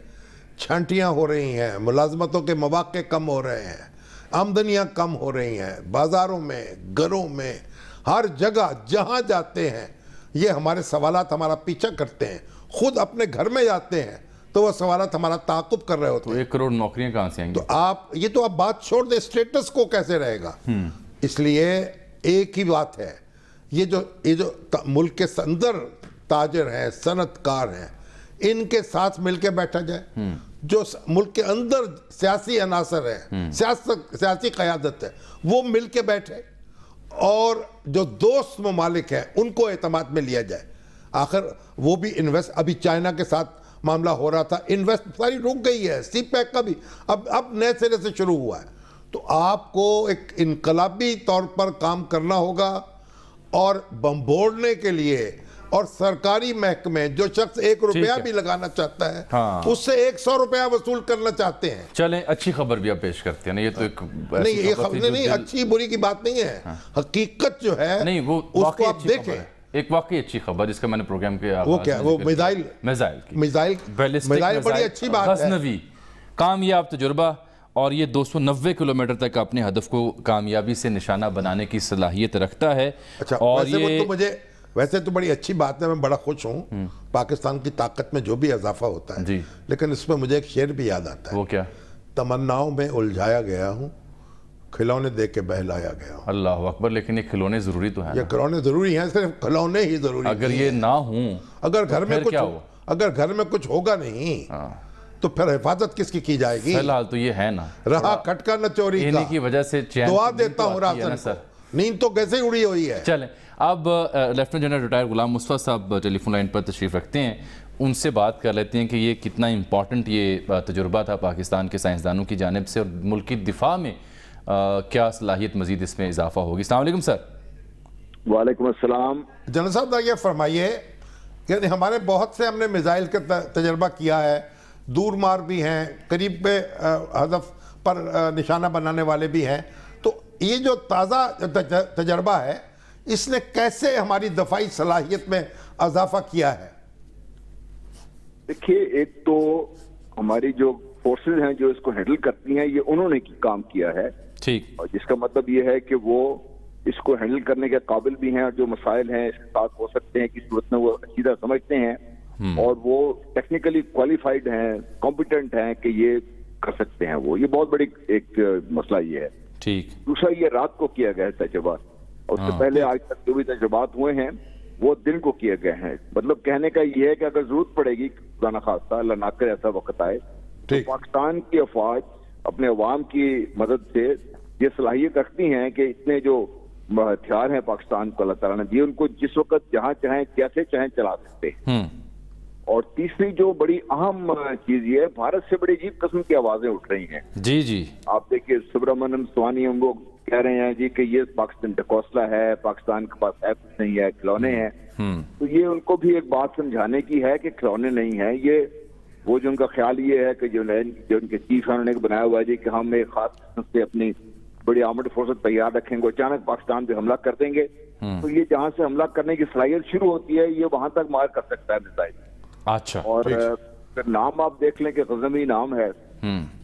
چھنٹیاں ہو رہی ہیں ملازمتوں کے مواقع کم ہو رہے ہیں آمدنیاں کم ہو رہی ہیں بازاروں میں گھروں میں ہر جگہ جہاں جاتے ہیں یہ ہمارے سوالات ہمارا پیچھا کرتے ہیں۔ خود اپنے گھر میں جاتے ہیں۔ تو وہ سوالات ہمارا تعاقب کر رہے ہوتے ہیں ایک کروڑ نوکریاں کہاں سے آئیں گے تو آپ یہ تو آپ بات چھوڑ دیں اسٹیٹس کو کیسے رہے گا؟ اس لیے ایک ہی بات ہے یہ جو یہ جو ملک کے اندر تاجر ہیں صنعت کار ہیں ان کے ساتھ مل کے بیٹھا جائے۔ جو ملک کے اندر سیاسی عناصر ہے سیاسی قیادت ہے وہ مل کے بیٹھے۔ اور جو دوست ممالک ہیں ان کو اعتماد میں لیا جائے۔ آخر وہ بھی انویسٹ ابھی چائنا کے ساتھ معاملہ ہو رہا تھا انویسٹ ساری رک گئی ہے سی پیک کا بھی اب اب نئے سرے سے شروع ہوا ہے۔ تو آپ کو ایک انقلابی طور پر کام کرنا ہوگا اور بمبوڑنے کے لیے اور سرکاری محکمے جو شخص ایک روپیہ بھی لگانا چاہتا ہے ہاں۔ اس سے ایک سو روپیہ وصول کرنا چاہتے ہیں۔ چلیں اچھی خبر بھی آپ پیش کرتے ہیں یہ تو ایک نہیں یہ خبر نہیں اچھی بری کی بات نہیں ہے۔ ہاں۔ حقیقت جو ہے نہیں وہ اس کو آپ دیکھیں۔ ایک واقعی اچھی خبر جس کا میں نے پروگرام کے وہ کیا؟ وہ میزائل؟ Missile missile? میزائل بڑی اچھی بات ہے۔ غزنوی کامیاب تجربہ اور یہ دو سو نوے کلومیٹر تک اپنے ہدف کو کامیابی سے نشانہ بنانے کی صلاحیت رکھتا ہے۔ اچھا اور یہ تو مجھے ویسے تو بڑی اچھی بات ہے میں بڑا خوش ہوں۔ پاکستان کی طاقت میں جو بھی اضافہ ہوتا ہے جی۔ لیکن اس میں مجھے ایک شعر بھی یاد آتا ہے۔ وہ کیا؟ تمناؤں میں الجھایا گیا ہوں کھلونے دیکھ کے بہلایا گیا اللہ اکبر لیکن یہ کھلونے ضروری تو ہیں یہ کھلونے ضروری ہیں صرف کھلونے ہی ضروری اگر یہ نہ ہوں اگر گھر میں کچھ اگر گھر میں کچھ ہوگا نہیں ہاں۔ تو پھر حفاظت کس کی کی جائے گی؟ فی الحال تو یہ ہے نا۔ رہا کھٹکا نہ چوری کا۔ کی وجہ سے دعا دیتا ہوں راسن کو۔ نیند تو کیسے اڑی ہوئی ہے۔ چلیں اب lieutenant general retire Ghulam Mustafa صاحب ٹیلی فون لائن پر تشریف رکھتے ہیں۔ ان سے بات کر لیتے ہیں کہ یہ کتنا امپورٹنٹ یہ تجربہ تھا پاکستان کے سائنسدانوں کی جانب سے اور ملکی دفاع میں کیا صلاحیت مزید اس میں اضافہ ہوگی؟ السلام علیکم سر۔ وعلیکم السلام۔ جنرل صاحب یہ فرمائیے کہ ہمارے بہت سے ہم نے میزائل کا تجربہ کیا ہے دور مار بھی ہیں قریب پہ ہدف پر نشانہ بنانے والے بھی ہیں۔ تو یہ جو تازہ تجربہ ہے اس نے کیسے ہماری دفاعی صلاحیت میں اضافہ کیا ہے؟ دیکھیے ایک تو ہماری جو فورسز ہیں جو اس کو ہینڈل کرتی ہیں یہ انہوں نے کام کیا ہے۔ ٹھیک۔ اور جس کا مطلب یہ ہے کہ وہ اس کو ہینڈل کرنے کے قابل بھی ہیں اور جو مسائل ہیں اس کے ساتھ ہو سکتے ہیں کہ صورت میں وہ اچھی طرح سمجھتے ہیں۔ اور وہ ٹیکنیکلی کوالیفائڈ ہیں کمپیٹنٹ ہیں کہ یہ کر سکتے ہیں وہ۔ یہ بہت بڑی ایک مسئلہ یہ ہے۔ ٹھیک۔ دوسرا یہ رات کو کیا گیا ہے تجربہ اور اس سے ہاں۔ پہلے آج تک جو بھی تجربات ہوئے ہیں وہ دن کو کیے گئے ہیں۔ مطلب کہنے کا یہ ہے کہ اگر ضرورت پڑے گی خدا خاصہ اللہ نہ کر ایسا وقت آئے تو پاکستان کی افواج اپنے عوام کی مدد سے یہ صلاحیت رکھتی ہیں کہ اتنے جو ہتھیار ہیں پاکستان کو اللہ تعالیٰ نے دیے ان کو جس وقت جہاں چاہیں کیسے چاہیں چلا سکتے اور تیسری جو بڑی اہم چیز یہ ہے بھارت سے بڑی عجیب قسم کی آوازیں اٹھ رہی ہیں۔ جی جی۔ آپ دیکھیے سبرامنم سوانی ہم وہ کہہ رہے ہیں جی کہ یہ پاکستان ٹکوسلا ہے پاکستان کے پاس ہے کچھ نہیں ہے کھلونے ہیں۔ تو یہ ان کو بھی ایک بات سمجھانے کی ہے کہ کھلونے نہیں ہیں۔ یہ وہ جو ان کا خیال یہ ہے کہ جو ان کے چیف انہوں نے بنایا ہوا ہے جی کہ ہم ایک خاص قسم سے اپنی بڑی آمد فورس تیار رکھیں گے اچانک پاکستان پہ حملہ کر دیں گے۔ تو یہ جہاں سے حملہ کرنے کی صلاحیت شروع ہوتی ہے یہ وہاں تک مار کر سکتا ہے میزائل اچھا اور نام آپ دیکھ لیں کہ غزمی نام ہے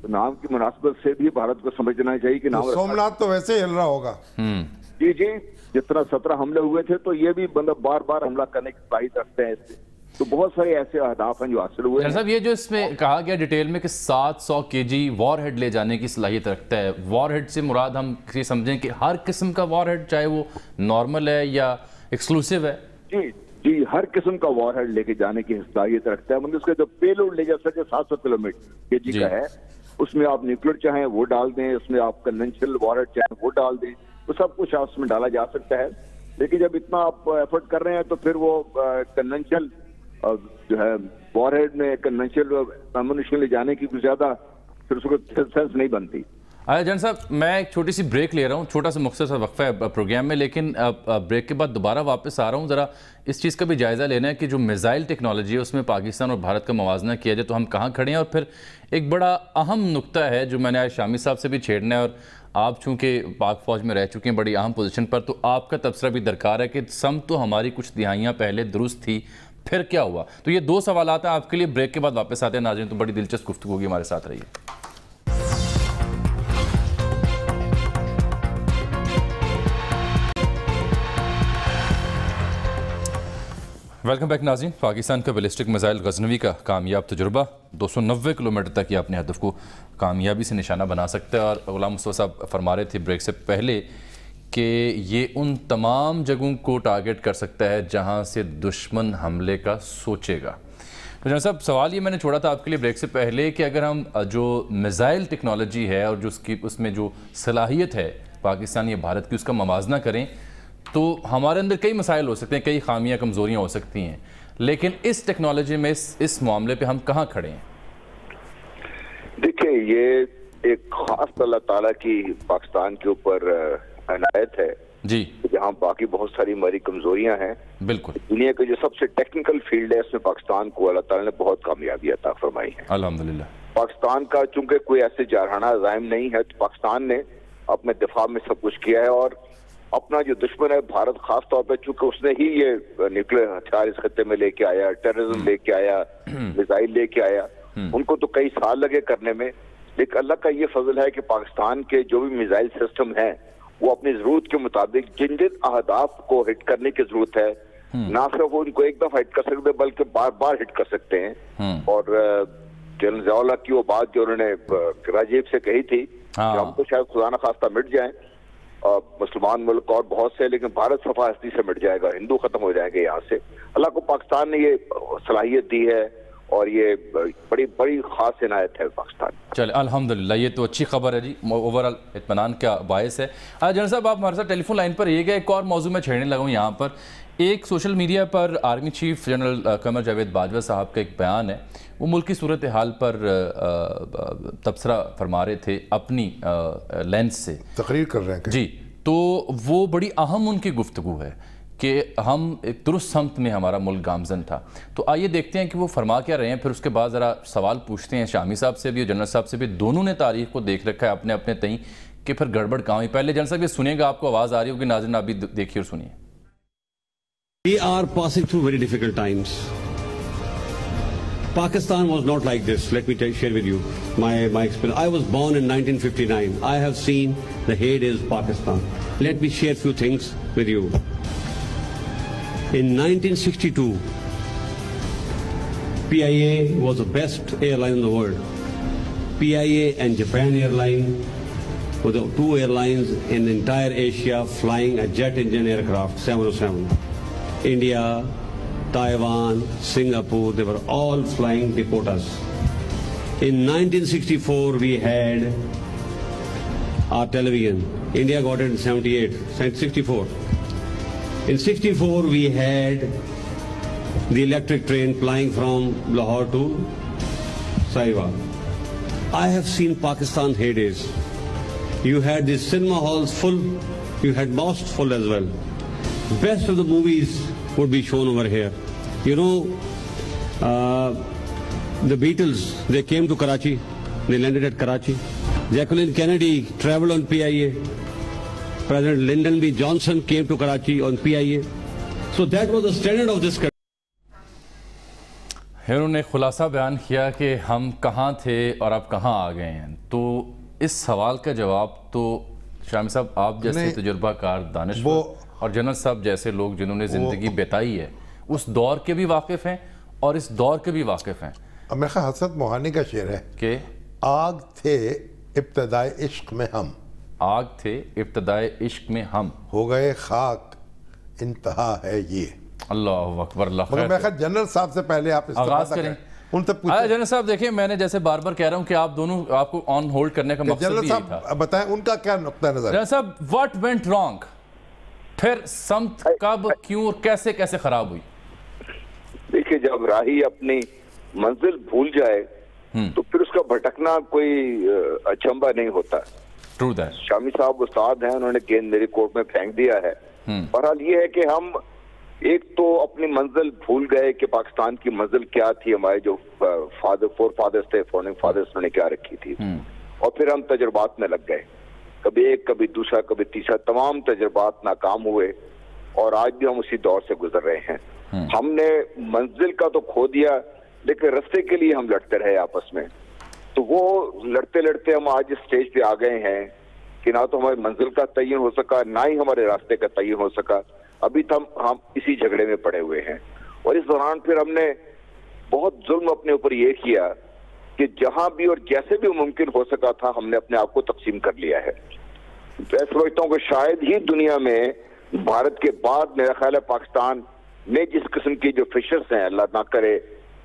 تو نام کی مناسبت سے بھی بھارت کو سمجھنا چاہیے کہ نام سومنات تو ویسے ہی ہل رہا ہوگا۔ جی جی جتنا سترہ حملے ہوئے تھے تو یہ بھی بندہ بار بار حملہ کرنے کی صلاحیت رکھتے ہیں۔ اس سے تو بہت سارے ایسے اہداف ہیں جو حاصل ہوئے ہیں صاحب یہ جو اس میں کہا گیا ڈیٹیل میں کہ سات سو کے جی وار ہیڈ لے جانے کی صلاحیت رکھتا ہے وار ہیڈ سے مراد ہم کسی سمجھیں کہ ہر قسم کا وار ہیڈ چاہے وہ نارمل ہے یا ایکسکلوسیو ہے۔ جی جی ہر قسم کا وار ہیڈ لے کے جانے کی صلاحیت رکھتا ہے۔ مطلب اس کا جو پے لوڈ لے جا سکے سات سو کلو میٹر کے جی کا ہے اس میں آپ نیوکلر چاہیں وہ ڈال دیں اس میں آپ کنونشنل وار ہیڈ چاہیں وہ ڈال دیں وہ سب کچھ اس میں ڈالا جا سکتا ہے۔ لیکن جب اتنا آپ ایفرٹ کر رہے ہیں تو پھر وہ کنونشنل جو ہے وار ہیڈ میں کنونشنل امونیشن لے جانے کی کچھ زیادہ پھر اس کو سینس نہیں بنتی۔ آیا جان صاحب، میں ایک چھوٹی سی بریک لے رہا ہوں، چھوٹا سا مختصر وقفہ ہے پروگرام میں، لیکن بریک کے بعد دوبارہ واپس آ رہا ہوں۔ ذرا اس چیز کا بھی جائزہ لینا ہے کہ جو میزائل ٹیکنالوجی ہے، اس میں پاکستان اور بھارت کا موازنہ کیا جائے تو ہم کہاں کھڑے ہیں؟ اور پھر ایک بڑا اہم نقطہ ہے جو میں نے آج شامی صاحب سے بھی چھیڑنا ہے، اور آپ چونکہ پاک فوج میں رہ چکے ہیں بڑی اہم پوزیشن پر، تو آپ کا تبصرہ بھی درکار ہے کہ سم تو ہماری کچھ دہائیاں پہلے درست تھی پھر کیا ہوا؟ تو یہ دو سوالات ہیں، آپ کے لیے بریک کے بعد واپس آتے ہیں۔ ناظرین، تو بڑی دلچسپ گفتگو ہوگی ہمارے ساتھ رہیے ویلکم بیک ناظرین۔ پاکستان کا بیلسٹک میزائل غزنوی کا کامیاب تجربہ۔ دو سو نوے کلو میٹر تک یہ اپنے ہدف کو کامیابی سے نشانہ بنا سکتا ہے۔ اور غلام مصطفیٰ صاحب فرما رہے تھے، بریک سے پہلے کہ یہ ان تمام جگہوں کو ٹارگٹ کر سکتا ہے جہاں سے دشمن حملے کا سوچے گا۔ تو جناب صاحب، سوال یہ میں نے چھوڑا تھا آپ کے لیے بریک سے پہلے کہ اگر ہم جو میزائل ٹیکنالوجی ہے اور جو اس کی، اس میں جو صلاحیت ہے پاکستان یا بھارت کی، اس کا موازنہ کریں تو ہمارے اندر کئی مسائل ہو سکتے ہیں، کئی خامیاں، کمزوریاں ہو سکتی ہیں۔ لیکن اس ٹیکنالوجی میں، اس اس معاملے پہ ہم کہاں کھڑے ہیں؟ دیکھیں، یہ ایک خاص اللہ تعالیٰ کی پاکستان کے اوپر عنایت ہے۔ جی۔ جہاں باقی بہت ساری ہماری کمزوریاں ہیں۔ بالکل۔ دنیا کے جو سب سے ٹیکنیکل فیلڈ ہے اس میں پاکستان کو اللہ تعالیٰ نے بہت کامیابی عطا فرمائی ہے۔ الحمدللہ۔ پاکستان کا چونکہ کوئی ایسے جارحانہ عزائم نہیں ہے تو پاکستان نے اپنے دفاع میں سب کچھ کیا ہے اور اپنا جو دشمن ہے بھارت خاص طور پہ چونکہ اس نے ہی یہ نیوکلیر ہتھیار اس خطے میں لے کے آیا ٹیررزم لے کے آیا میزائل لے کے آیا۔ ان کو تو کئی سال لگے کرنے میں لیکن اللہ کا یہ فضل ہے کہ پاکستان کے جو بھی میزائل سسٹم ہیں وہ اپنی ضرورت کے مطابق جن جن اہداف کو ہٹ کرنے کی ضرورت ہے نہ صرف وہ ان کو ایک دفعہ ہٹ کر سکتے بلکہ بار بار ہٹ کر سکتے ہیں۔ اور جنرل ضیاء کی وہ بات جو انہوں نے راجیب سے کہی تھی کہ ہم تو شاید خدا نخواستہ مٹ جائیں۔ مسلمان ملک اور بہت سے لیکن بھارت صفا ہستی سے مٹ جائے گا ہندو ختم ہو جائیں گے یہاں سے۔ اللہ کو پاکستان نے یہ صلاحیت دی ہے۔ اور یہ بڑی بڑی خاص عنایت ہے پاکستان چلے الحمدللہ یہ تو اچھی خبر ہے جی۔ اوورال اطمینان کا باعث ہے۔ جنرل صاحب آپ ہمارے ساتھ ٹیلی فون لائن پر یہ گئے۔ ایک اور موضوع میں چھیڑنے لگا ہوں یہاں پر۔ ایک سوشل میڈیا پر army chief general Qamar Javed Bajwa صاحب کا ایک بیان ہے۔ وہ ملک کی صورتحال پر تبصرہ فرما رہے تھے اپنی لینس سے۔ تقریر کر رہے ہیں جی تو وہ بڑی اہم ان کی گفتگو ہے۔ کہ ہم ایک درست سمت میں ہمارا ملک گامزن تھا تو آئیے دیکھتے ہیں کہ وہ فرما کیا رہے ہیں پھر اس کے بعد ذرا سوال پوچھتے ہیں شامی صاحب سے بھی اور جنرل صاحب سے بھی دونوں نے تاریخ کو دیکھ رکھا ہے اپنے اپنے تئیں کہ پھر گڑبڑ کہاں ہوئی پہلے جنرل صاحب یہ سنیں گا آپ کو آواز آ رہی ہوگی ناظرین آپ بھی دیکھیے اور سنیے We are passing through very difficult times. Pakistan was not like this. Let me share with you my, my experience. I was born in 1959. I have seen the heydays of Pakistan. Let me share a few things with you. In 1962, PIA was the best airline in the world. PIA and Japan Airline were the two airlines in entire Asia flying a jet engine aircraft, 707. India, Taiwan, Singapore, they were all flying Dakotas. In 1964, we had our television. India got it in 78, 64. In 64, we had the electric train flying from Lahore to Saiwa. I have seen Pakistan heydays. You had the cinema halls full, you had mosques full as well. Best of the movies would be shown over here. You know, uh, the Beatles, they came to Karachi, they landed at Karachi. Jacqueline Kennedy traveled on PIA. President Lyndon B. Johnson came to Karachi on PIA. So that was the standard of this country. انہوں نے خلاصہ بیان کیا کہ ہم کہاں تھے اور اب کہاں آ گئے ہیں تو اس سوال کا جواب تو شامی صاحب آپ جیسے تجربہ کار دانشور اور جنرل صاحب جیسے لوگ جنہوں نے زندگی بتائی ہے اس دور کے بھی واقف ہیں اور اس دور کے بھی واقف ہیں خیال حسرت موہانی کا شعر ہے کہ آگ تھے ابتدائے عشق میں ہم آگ تھے ابتدائے عشق میں ہم۔ ہو گئے خاک انتہا ہے یہ۔ اللہ اکبر اللہ خیر۔ میرے خیال جنرل صاحب سے پہلے آپ آغاز کریں۔ ان سے آیا پوچھیں جنرل صاحب دیکھیں میں نے جیسے بار بار کہہ رہا ہوں کہ آپ دونوں آپ کو آن ہولڈ کرنے کا مقصد جنرل بھی یہی تھا۔ صاحب بتائیں ان کا کیا نقطہ نظر؟ ہے جنرل صاحب واٹ وینٹ رانگ پھر سمت کب کیوں اور کیسے کیسے خراب ہوئی؟ دیکھیں جب راہی اپنی منزل بھول جائے تو پھر اس کا بھٹکنا کوئی اچنبا نہیں ہوتا۔ شامی صاحب استاد ہیں انہوں نے گیند میری کورٹ میں پھینک دیا ہے۔ بہرحال یہ ہے کہ ہم ایک تو اپنی منزل بھول گئے کہ پاکستان کی منزل کیا تھی ہمارے جو فادر فور فادرز تھے فورننگ فادرز نے کیا رکھی تھی۔ اور پھر ہم تجربات میں لگ گئے۔ کبھی ایک کبھی دوسرا کبھی تیسرا تمام تجربات ناکام ہوئے۔ اور آج بھی ہم اسی دور سے گزر رہے ہیں۔ ہم نے منزل کا تو کھو دیا لیکن رستے کے لیے ہم لڑتے رہے آپس میں۔ تو وہ لڑتے لڑتے ہم آج اس سٹیج پہ آ گئے ہیں کہ نہ تو ہماری منزل کا تعین ہو سکا، نہ ہی ہمارے راستے کا تعین ہو سکا۔ ابھی تو ہم ہم اسی جھگڑے میں پڑے ہوئے ہیں۔ اور اس دوران پھر ہم نے بہت ظلم اپنے اوپر یہ کیا کہ جہاں بھی اور جیسے بھی ممکن ہو سکا تھا، ہم نے اپنے آپ کو تقسیم کر لیا ہے۔ میں سمجھتا ہوں کہ شاید ہی دنیا میں بھارت کے بعد میرا خیال ہے پاکستان میں جس قسم کی جو فشرز ہیں، اللہ نہ کرے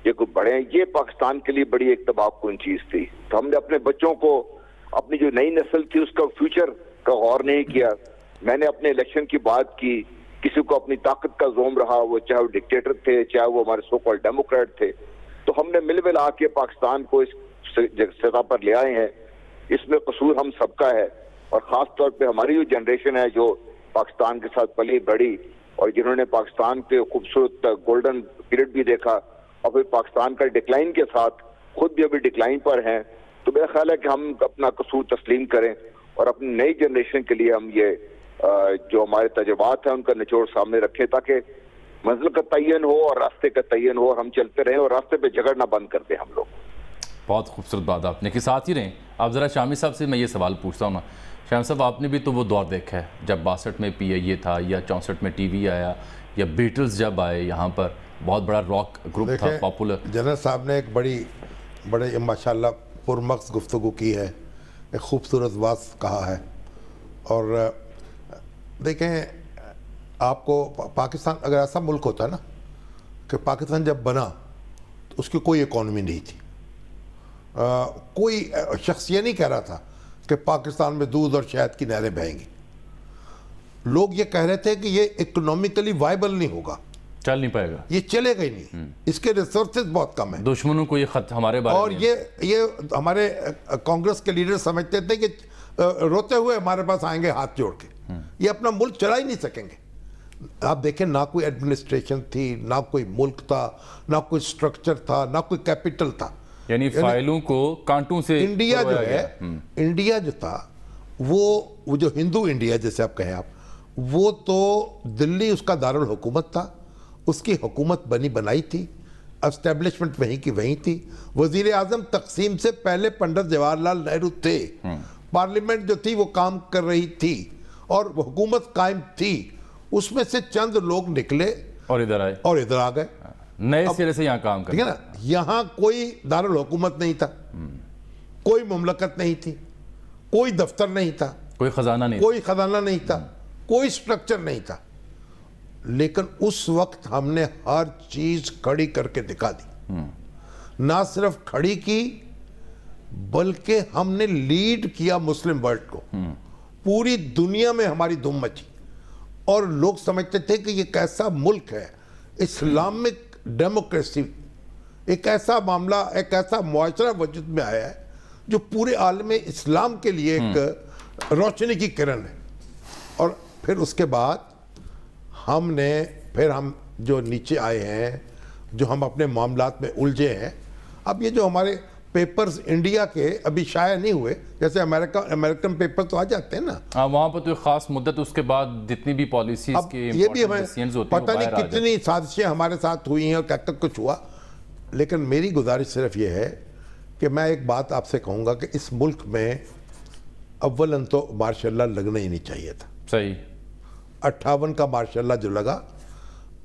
یہ کوئی بڑے ہیں، یہ پاکستان کے لیے بڑی ایک تباہ کن چیز تھی۔ تو ہم نے اپنے بچوں کو، اپنی جو نئی نسل تھی، اس کا فیوچر کا غور نہیں کیا۔ میں نے اپنے الیکشن کی بات کی، کسی کو اپنی طاقت کا زوم رہا، وہ چاہے وہ ڈکٹیٹر تھے، چاہے وہ ہمارے سو کال ڈیموکریٹ تھے۔ تو ہم نے مل ملا کے پاکستان کو اس سطح پر لے آئے ہیں۔ اس میں قصور ہم سب کا ہے۔ اور خاص طور پہ ہماری جو جنریشن ہے، جو پاکستان کے ساتھ پلی بڑی اور جنہوں نے پاکستان کے خوبصورت گولڈن پیریڈ بھی دیکھا اور پھر پاکستان کا ڈکلائن کے ساتھ خود بھی ابھی ڈکلائن پر ہیں، تو میرا خیال ہے کہ ہم اپنا قصور تسلیم کریں اور اپنی نئی جنریشن کے لیے ہم یہ جو ہمارے تجربات ہیں، ان کا نچوڑ سامنے رکھیں تاکہ منزل کا تعین ہو اور راستے کا تعین ہو اور ہم چلتے رہیں اور راستے پہ جھگڑنا بند کر دیں ہم لوگ۔ بہت خوبصورت بات آپ نے، کہ ساتھ ہی رہیں۔ آپ ذرا شامی صاحب سے میں یہ سوال پوچھتا ہوں نا۔ شامی صاحب، آپ نے بھی تو وہ دور دیکھا ہے، جب باسٹھ میں پی اے تھا یا چونسٹھ میں ٹی وی آیا یا بیٹلز جب آئے یہاں پر۔ بہت بڑا راک گروپ تھا پاپولر جنرل صاحب نے ایک بڑی بڑے ماشاءاللہ پرمقص گفتگو کی ہے۔ ایک خوبصورت بات کہا ہے۔ اور دیکھیں آپ کو پاکستان اگر ایسا ملک ہوتا ہے نا کہ پاکستان جب بنا تو اس کی کوئی اکانومی نہیں تھی۔ کوئی شخص یہ نہیں کہہ رہا تھا کہ پاکستان میں دودھ اور شہد کی نہریں بہیں گی۔ لوگ یہ کہہ رہے تھے کہ یہ اکنومیکلی وائبل نہیں ہوگا۔ چل نہیں پائے گا۔ یہ چلے گا ہی نہیں۔ اس کے ریسورسز بہت کم ہیں۔ دشمنوں کو یہ خط ہمارے بارے اور یہ یہ ہمارے کانگریس کے لیڈر سمجھتے تھے کہ روتے ہوئے ہمارے پاس آئیں گے ہاتھ جوڑ کے۔ یہ اپنا ملک چلا ہی نہیں سکیں گے۔ آپ دیکھیں نہ کوئی ایڈمنسٹریشن تھی نہ کوئی ملک تھا نہ کوئی سٹرکچر تھا نہ کوئی کیپٹل تھا۔ یعنی فائلوں کو کانٹوں سے انڈیا جو ہے انڈیا جو تھا وہ جو ہندو انڈیا جیسے آپ کہیں آپ وہ تو دلی اس کا دارالحکومت تھا۔ اس کی حکومت بنی بنائی تھی اسٹیبلشمنٹ وہیں کی وہیں تھی۔ وزیر اعظم تقسیم سے پہلے پنڈت جواہر لال نہرو تھے۔ پارلیمنٹ جو تھی وہ کام کر رہی تھی اور حکومت قائم تھی۔ اس میں سے چند لوگ نکلے اور ادھر آئے۔ اور ادھر آ گئے۔ نئے سرے سے یہاں کام ٹھیک ہے نا؟ یہاں کوئی دارالحکومت نہیں تھا۔ کوئی مملکت نہیں تھی۔ کوئی دفتر نہیں تھا۔ کوئی خزانہ نہیں کوئی خزانہ نہیں تھا۔ کوئی سٹرکچر نہیں تھا۔ لیکن اس وقت ہم نے ہر چیز کھڑی کر کے دکھا دی۔ نہ صرف کھڑی کی بلکہ ہم نے لیڈ کیا مسلم ورلڈ کو۔ پوری دنیا میں ہماری دھوم مچی۔ اور لوگ سمجھتے تھے کہ یہ کیسا ملک ہے۔ اسلامک ڈیموکریسی ایک ایسا معاملہ ایک ایسا معاشرہ وجود میں آیا ہے جو پورے عالم اسلام کے لیے ایک روشنی کی کرن ہے۔ اور پھر اس کے بعد ہم نے پھر ہم جو نیچے آئے ہیں جو ہم اپنے معاملات میں الجھے ہیں اب یہ جو ہمارے پیپرز انڈیا کے ابھی شائع نہیں ہوئے جیسے امریکہ امریکن پیپر تو آ جاتے ہیں نا۔ ہاں وہاں پر تو ایک خاص مدت اس کے بعد جتنی بھی پالیسیز کے یہ بھی ہمیں پتہ نہیں کتنی سازشیں ہمارے ساتھ ہوئی ہیں اور کیا کچھ ہوا۔ لیکن میری گزارش صرف یہ ہے کہ میں ایک بات آپ سے کہوں گا کہ اس ملک میں اولاً تو ماشاء اللہ لگنا ہی نہیں چاہیے تھا۔ صحیح۔ اٹھاون کا ماشاءاللہ جو لگا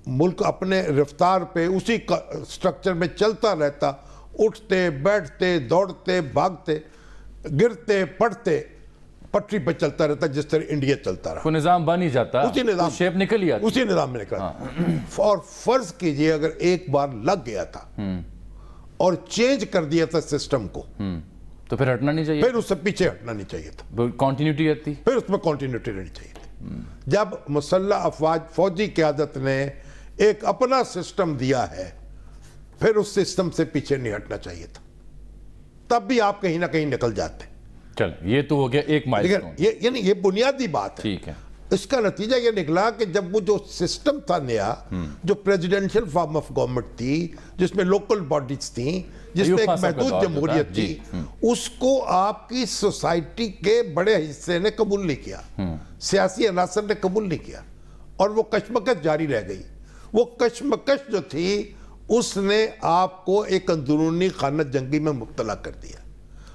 ملک اپنے رفتار پہ اسی سٹرکچر میں چلتا رہتا اٹھتے بیٹھتے دوڑتے بھاگتے گرتے پڑھتے پٹری پہ چلتا رہتا جس طرح انڈیا چلتا رہا۔ کوئی نظام بانی جاتا اسی نظام شیپ نکل ہی اسی نظام میں نکلا ہاں۔ اور فرض کیجیے اگر ایک بار لگ گیا تھا اور چینج کر دیا تھا سسٹم کو تو پھر ہٹنا نہیں چاہیے۔ پھر اس سے پیچھے ہٹنا نہیں چاہیے تھا۔ کانٹینیوٹی رہتی۔ پھر اس میں کانٹینیوٹی رہنی چاہیے۔ جب مسلح افواج فوجی قیادت نے ایک اپنا سسٹم دیا ہے پھر اس سسٹم سے پیچھے نہیں ہٹنا چاہیے تھا۔ تب بھی آپ کہیں نہ کہیں نکل جاتے۔ چل یہ تو ہو گیا ایک مائل یعنی یہ بنیادی بات ہے۔ اس کا نتیجہ یہ نکلا کہ جب وہ جو سسٹم تھا نیا جو پریزیڈنشل فارم آف گورنمنٹ تھی جس میں لوکل باڈیز تھیں جس میں ایک محدود جمہوریت تھی اس کو آپ کی سوسائٹی کے بڑے حصے نے قبول نہیں کیا۔ سیاسی عناصر نے قبول نہیں کیا۔ اور وہ کشمکش جاری رہ گئی۔ وہ کشمکش جو تھی اس نے آپ کو ایک اندرونی خانہ جنگی میں مبتلا کر دیا۔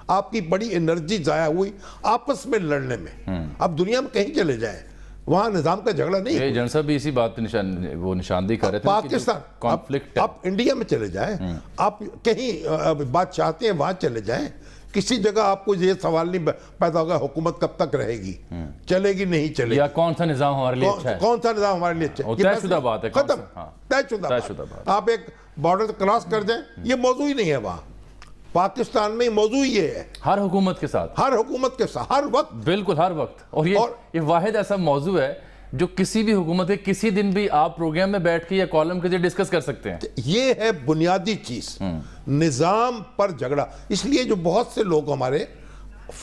آپ کی بڑی انرجی ضائع ہوئی۔ آپس میں لڑنے میں۔ آپ دنیا میں کہیں چلے جائیں۔ وہاں نظام کا جھگڑا نہیں جن صاحب بھی اسی بات پہ نشان وہ کر رہے تھے پاکستان آپ انڈیا میں چلے جائیں۔ آپ کہیں بات چاہتے ہیں وہاں چلے جائیں۔ کسی جگہ آپ کو یہ سوال نہیں پیدا ہوگا حکومت کب تک رہے گی؟ چلے گی نہیں چلے گی؟ یا کون سا نظام ہمارے لیے اچھا ہے؟ کون سا نظام ہمارے لیے اچھا ہے؟ تیہ شدہ بات ہے ختم۔ ہاں۔ طے شدہ بات۔ آپ ایک بارڈر کراس کر جائیں یہ موضوع ہی نہیں ہے وہاں۔ پاکستان میں موضوع یہ ہے۔ ہر حکومت کے ساتھ۔ ہر حکومت کے ساتھ ہر وقت۔ بالکل ہر وقت۔ اور یہ, واحد ایسا موضوع ہے جو کسی بھی حکومت کے کسی دن بھی آپ پروگرام میں بیٹھ کے یا کالم کے ذریعے ڈسکس کر سکتے ہیں۔ یہ ہے بنیادی چیز۔ نظام پر جھگڑا۔ اس لیے جو بہت سے لوگ ہمارے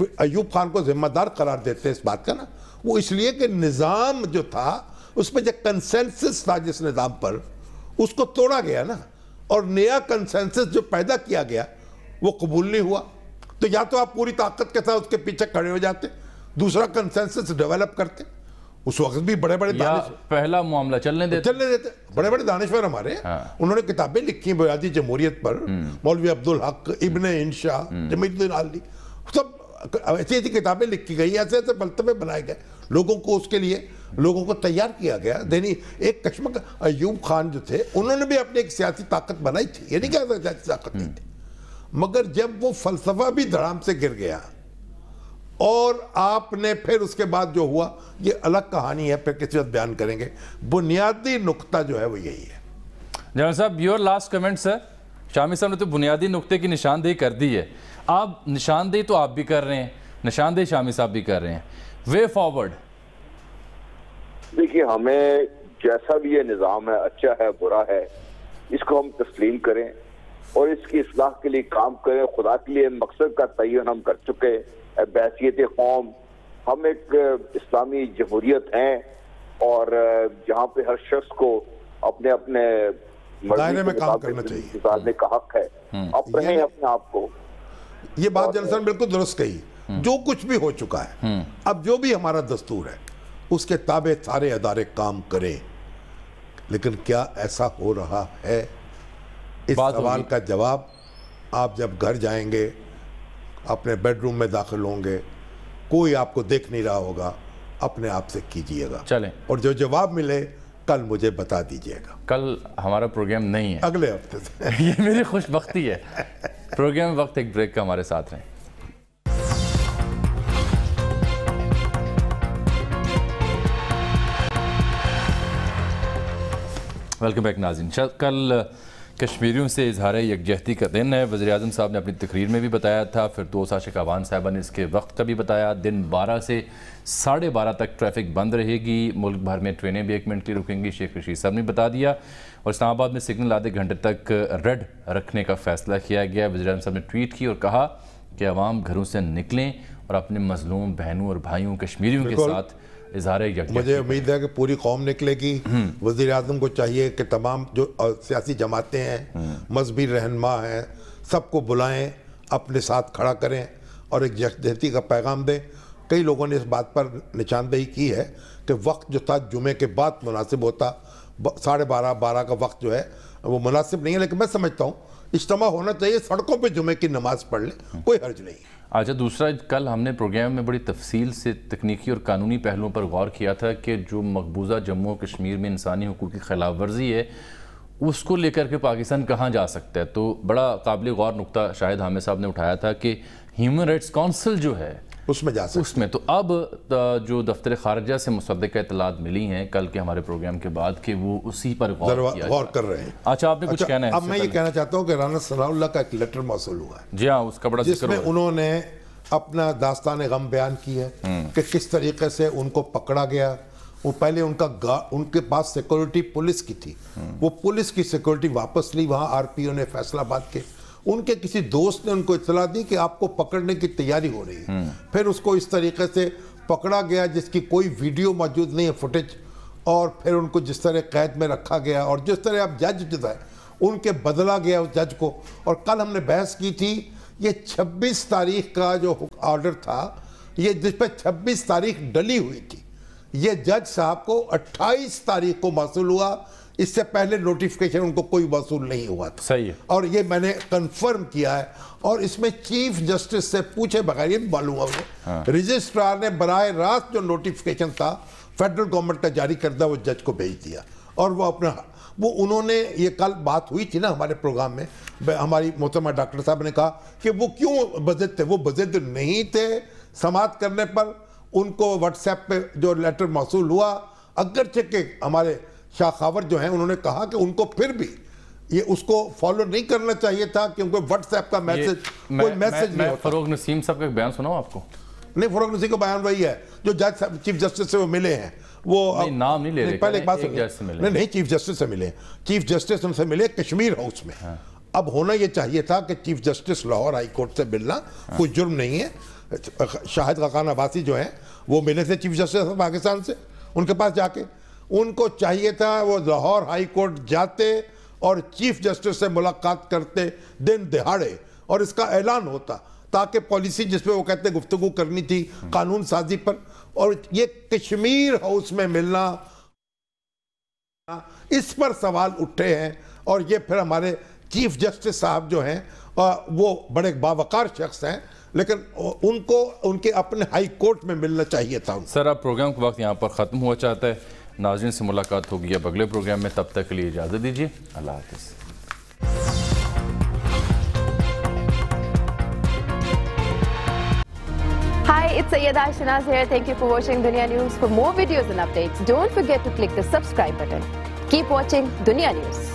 ایوب خان کو ذمہ دار قرار دیتے ہیں اس بات کا نا وہ اس لیے کہ نظام جو تھا اس میں جو کنسنسس تھا جس نظام پر اس کو توڑا گیا نا۔ اور نیا کنسنسس جو پیدا کیا گیا وہ قبول نہیں ہوا۔ تو یا تو آپ پوری طاقت کے ساتھ اس کے پیچھے کھڑے ہو جاتے دوسرا کنسنسس ڈیولپ کرتے۔ اس وقت بھی بڑے بڑے دانش پہلا معاملہ چلنے دیتے۔ چلنے دیتے۔ بڑے بڑے دانشور ہمارے ہاں۔ انہوں نے کتابیں لکھی ہیں بیادی جمہوریت پر مولوی عبدالحق ابن انشاء جمعید دن آلی سب ایسی ایسی کتابیں لکھی گئی ایسے ایسے بلتبے بنائے گئے۔ لوگوں کو اس کے لیے لوگوں کو تیار کیا گیا۔ دینی ایک کشمک ایوب خان جو تھے انہوں نے بھی اپنی ایک سیاسی طاقت بنائی تھی۔ یہ نہیں کہا سیاسی طاقت نہیں تھی۔ مگر جب وہ فلسفہ بھی دھرام سے گر گیا اور آپ نے پھر اس کے بعد جو ہوا یہ الگ کہانی ہے پھر کسی وقت بیان کریں گے۔ بنیادی نکتہ جو ہے وہ یہی ہے۔ جنرل صاحب یور لاسٹ کمنٹ سر شامی صاحب نے تو بنیادی نقطے کی نشاندہی کر دی ہے۔ آپ نشاندہی تو آپ بھی کر رہے ہیں نشاندہی شامی صاحب بھی کر رہے ہیں۔ وے فارورڈ دیکھیے ہمیں جیسا بھی یہ نظام ہے اچھا ہے برا ہے اس کو ہم تسلیم کریں۔ اور اس کی اصلاح کے لیے کام کریں خدا کے لیے مقصد کا تعین ہم کر چکے بحثیت قوم ہم ایک اسلامی جمہوریت ہیں اور جہاں پہ ہر شخص کو اپنے اپنے دائرے میں کام کرنا چاہیے۔ کا حق ہے۔ اب رہیں اپنے آپ کو۔ یہ بات جلسن بالکل درست کہی۔ جو کچھ بھی ہو چکا ہے۔ اب جو بھی ہمارا دستور ہے اس کے تابع سارے ادارے کام کریں۔ لیکن کیا ایسا ہو رہا ہے؟ اس سوال کا جواب آپ جب گھر جائیں گے اپنے بیڈ روم میں داخل ہوں گے کوئی آپ کو دیکھ نہیں رہا ہوگا اپنے آپ سے کیجیے گا۔ چلیں۔ اور جو جواب ملے کل مجھے بتا دیجیے گا۔ کل ہمارا پروگرام نہیں ہے۔ اگلے ہفتے سے۔ یہ میری خوش بختی ہے۔ پروگرام وقت ایک بریک کا ہمارے ساتھ رہیں۔ ویلکم بیک ناظرین۔ کل کشمیریوں سے اظہار یکجہتی کا دن ہے۔ وزیراعظم صاحب نے اپنی تقریر میں بھی بتایا تھا۔ پھر دو عاشق عوان صاحبہ نے اس کے وقت کا بھی بتایا۔ دن بارہ سے ساڑھے بارہ تک ٹریفک بند رہے گی۔ ملک بھر میں ٹرینیں بھی ایک منٹ کی رکیں گی۔ شیخ رشید صاحب نے بتا دیا۔ اور اسلام آباد میں سگنل آدھے گھنٹے تک ریڈ رکھنے کا فیصلہ کیا گیا۔ وزیراعظم صاحب نے ٹویٹ کی اور کہا کہ عوام گھروں سے نکلیں اور اپنے مظلوم بہنوں اور بھائیوں کشمیریوں کے ساتھ اظہار مجھے امید ہے کہ پوری قوم نکلے گی۔ وزیر اعظم کو چاہیے کہ تمام جو سیاسی جماعتیں ہیں مذہبی رہنما ہیں سب کو بلائیں اپنے ساتھ کھڑا کریں اور ایک یکجہتی کا پیغام دیں۔ کئی لوگوں نے اس بات پر نشاندہی کی ہے کہ وقت جو تھا جمعے کے بعد مناسب ہوتا۔ ساڑھے بارہ بارہ کا وقت جو ہے وہ مناسب نہیں ہے لیکن میں سمجھتا ہوں اجتماع ہونا چاہیے سڑکوں پہ جمعے کی نماز پڑھ لیں کوئی حرج نہیں۔ اچھا دوسرا، کل ہم نے پروگرام میں بڑی تفصیل سے تکنیکی اور قانونی پہلوؤں پر غور کیا تھا کہ جو مقبوضہ جموں و کشمیر میں انسانی حقوق کی خلاف ورزی ہے، اس کو لے کر کے پاکستان کہاں جا سکتا ہے؟ تو بڑا قابل غور نقطہ شاہد حامد صاحب نے اٹھایا تھا کہ ہیومن رائٹس کونسل جو ہے اس میں جا سکتے ہیں۔ اس میں تو اب جو دفتر خارجہ سے مصدقہ اطلاعات ملی ہیں کل کے ہمارے پروگرام کے بعد کہ وہ اسی پر غور کر رہے ہیں۔ اچھا آپ نے کچھ اچھا، کہنا ہے؟ اب میں یہ کہنا چاہتا ہوں کہ رانہ صلی اللہ کا ایک لیٹر موصول ہوا ہے۔ جی ہاں اس کا بڑا جس میں انہوں نے اپنا داستان غم بیان کی ہے کہ کس طریقے سے ان کو پکڑا گیا۔ وہ پہلے ان کے پاس سیکورٹی پولیس کی تھی۔ وہ پولیس کی سیکورٹی واپس لی وہاں آر پی او نے فیصلہ بات کے ان کے کسی دوست نے ان کو اطلاع دی کہ آپ کو پکڑنے کی تیاری ہو رہی ہے۔ پھر اس کو اس طریقے سے پکڑا گیا جس کی کوئی ویڈیو موجود نہیں ہے فوٹیج۔ اور پھر ان کو جس طرح قید میں رکھا گیا اور جس طرح آپ جج جتائے ان کے بدلا گیا اس جج کو۔ اور کل ہم نے بحث کی تھی یہ چھبیس تاریخ کا جو آرڈر تھا یہ جس پہ چھبیس تاریخ ڈلی ہوئی تھی۔ یہ جج صاحب کو اٹھائیس تاریخ کو موصول ہوا۔ اس سے پہلے نوٹیفکیشن ان کو کوئی وصول نہیں ہوا تھا۔ صحیح اور یہ میں نے کنفرم کیا ہے۔ اور اس میں چیف جسٹس سے پوچھے بغیر یہ معلوم ہوا ریجسٹرار ہاں۔ نے براہ راست جو نوٹیفکیشن تھا فیڈرل گورنمنٹ کا جاری کردہ وہ جج کو بھیج دیا۔ اور وہ اپنا وہ انہوں نے یہ کل بات ہوئی تھی نا ہمارے پروگرام میں۔ ہماری محترمہ ڈاکٹر صاحب نے کہا کہ وہ کیوں بزد تھے؟ وہ بزد نہیں تھے سماعت کرنے پر۔ ان کو واٹس ایپ پہ جو لیٹر موصول ہوا اگرچہ کہ ہمارے شاہ خاور جو ہیں انہوں نے کہا کہ ان کو پھر بھی یہ اس کو فالو نہیں کرنا چاہیے تھا کیونکہ وٹس ایپ کا میسج کوئی میسج نہیں ہوتا۔ میں فروغ نسیم صاحب کا ایک بیان سناؤں آپ کو؟ نہیں فروغ نسیم کا بیان وہی ہے جو جج صاحب چیف جسٹس سے وہ ملے ہیں۔ وہ نام نہیں لے رہے پہلے ایک بات نہیں نہیں چیف جسٹس سے ملے۔ چیف جسٹس ان سے ملے کشمیر ہاؤس میں۔ ہاں۔ اب ہونا یہ چاہیے تھا کہ chief justice Lahore High Court سے ملنا ہاں۔ کوئی جرم نہیں ہے۔ شاہد خاقان عباسی جو ہیں وہ ملے تھے چیف جسٹس پاکستان سے۔ ان کے پاس جا کے ان کو چاہیے تھا وہ لاہور ہائی کورٹ جاتے اور چیف جسٹس سے ملاقات کرتے دن دہاڑے اور اس کا اعلان ہوتا تاکہ پالیسی جس پہ وہ کہتے گفتگو کرنی تھی قانون سازی پر اور یہ کشمیر ہاؤس میں ملنا اس پر سوال اٹھے ہیں اور یہ پھر ہمارے چیف جسٹس صاحب جو ہیں وہ بڑے باوقار شخص ہیں، لیکن ان کو، ان کے اپنے ہائی کورٹ میں ملنا چاہیے تھا۔ سر، اب پروگرام کے وقت یہاں پر ختم ہوا چاہتا ہے۔ ناظرین سے ملاقات ہوگی اب اگلے پروگرام میں تب تک لیے اجازت دیجیے اللہ حافظ Hi, it's Sayyida Shinaz here. Thank you for watching Dunya News. For more videos and updates, don't forget to click the subscribe button. Keep watching Dunya News.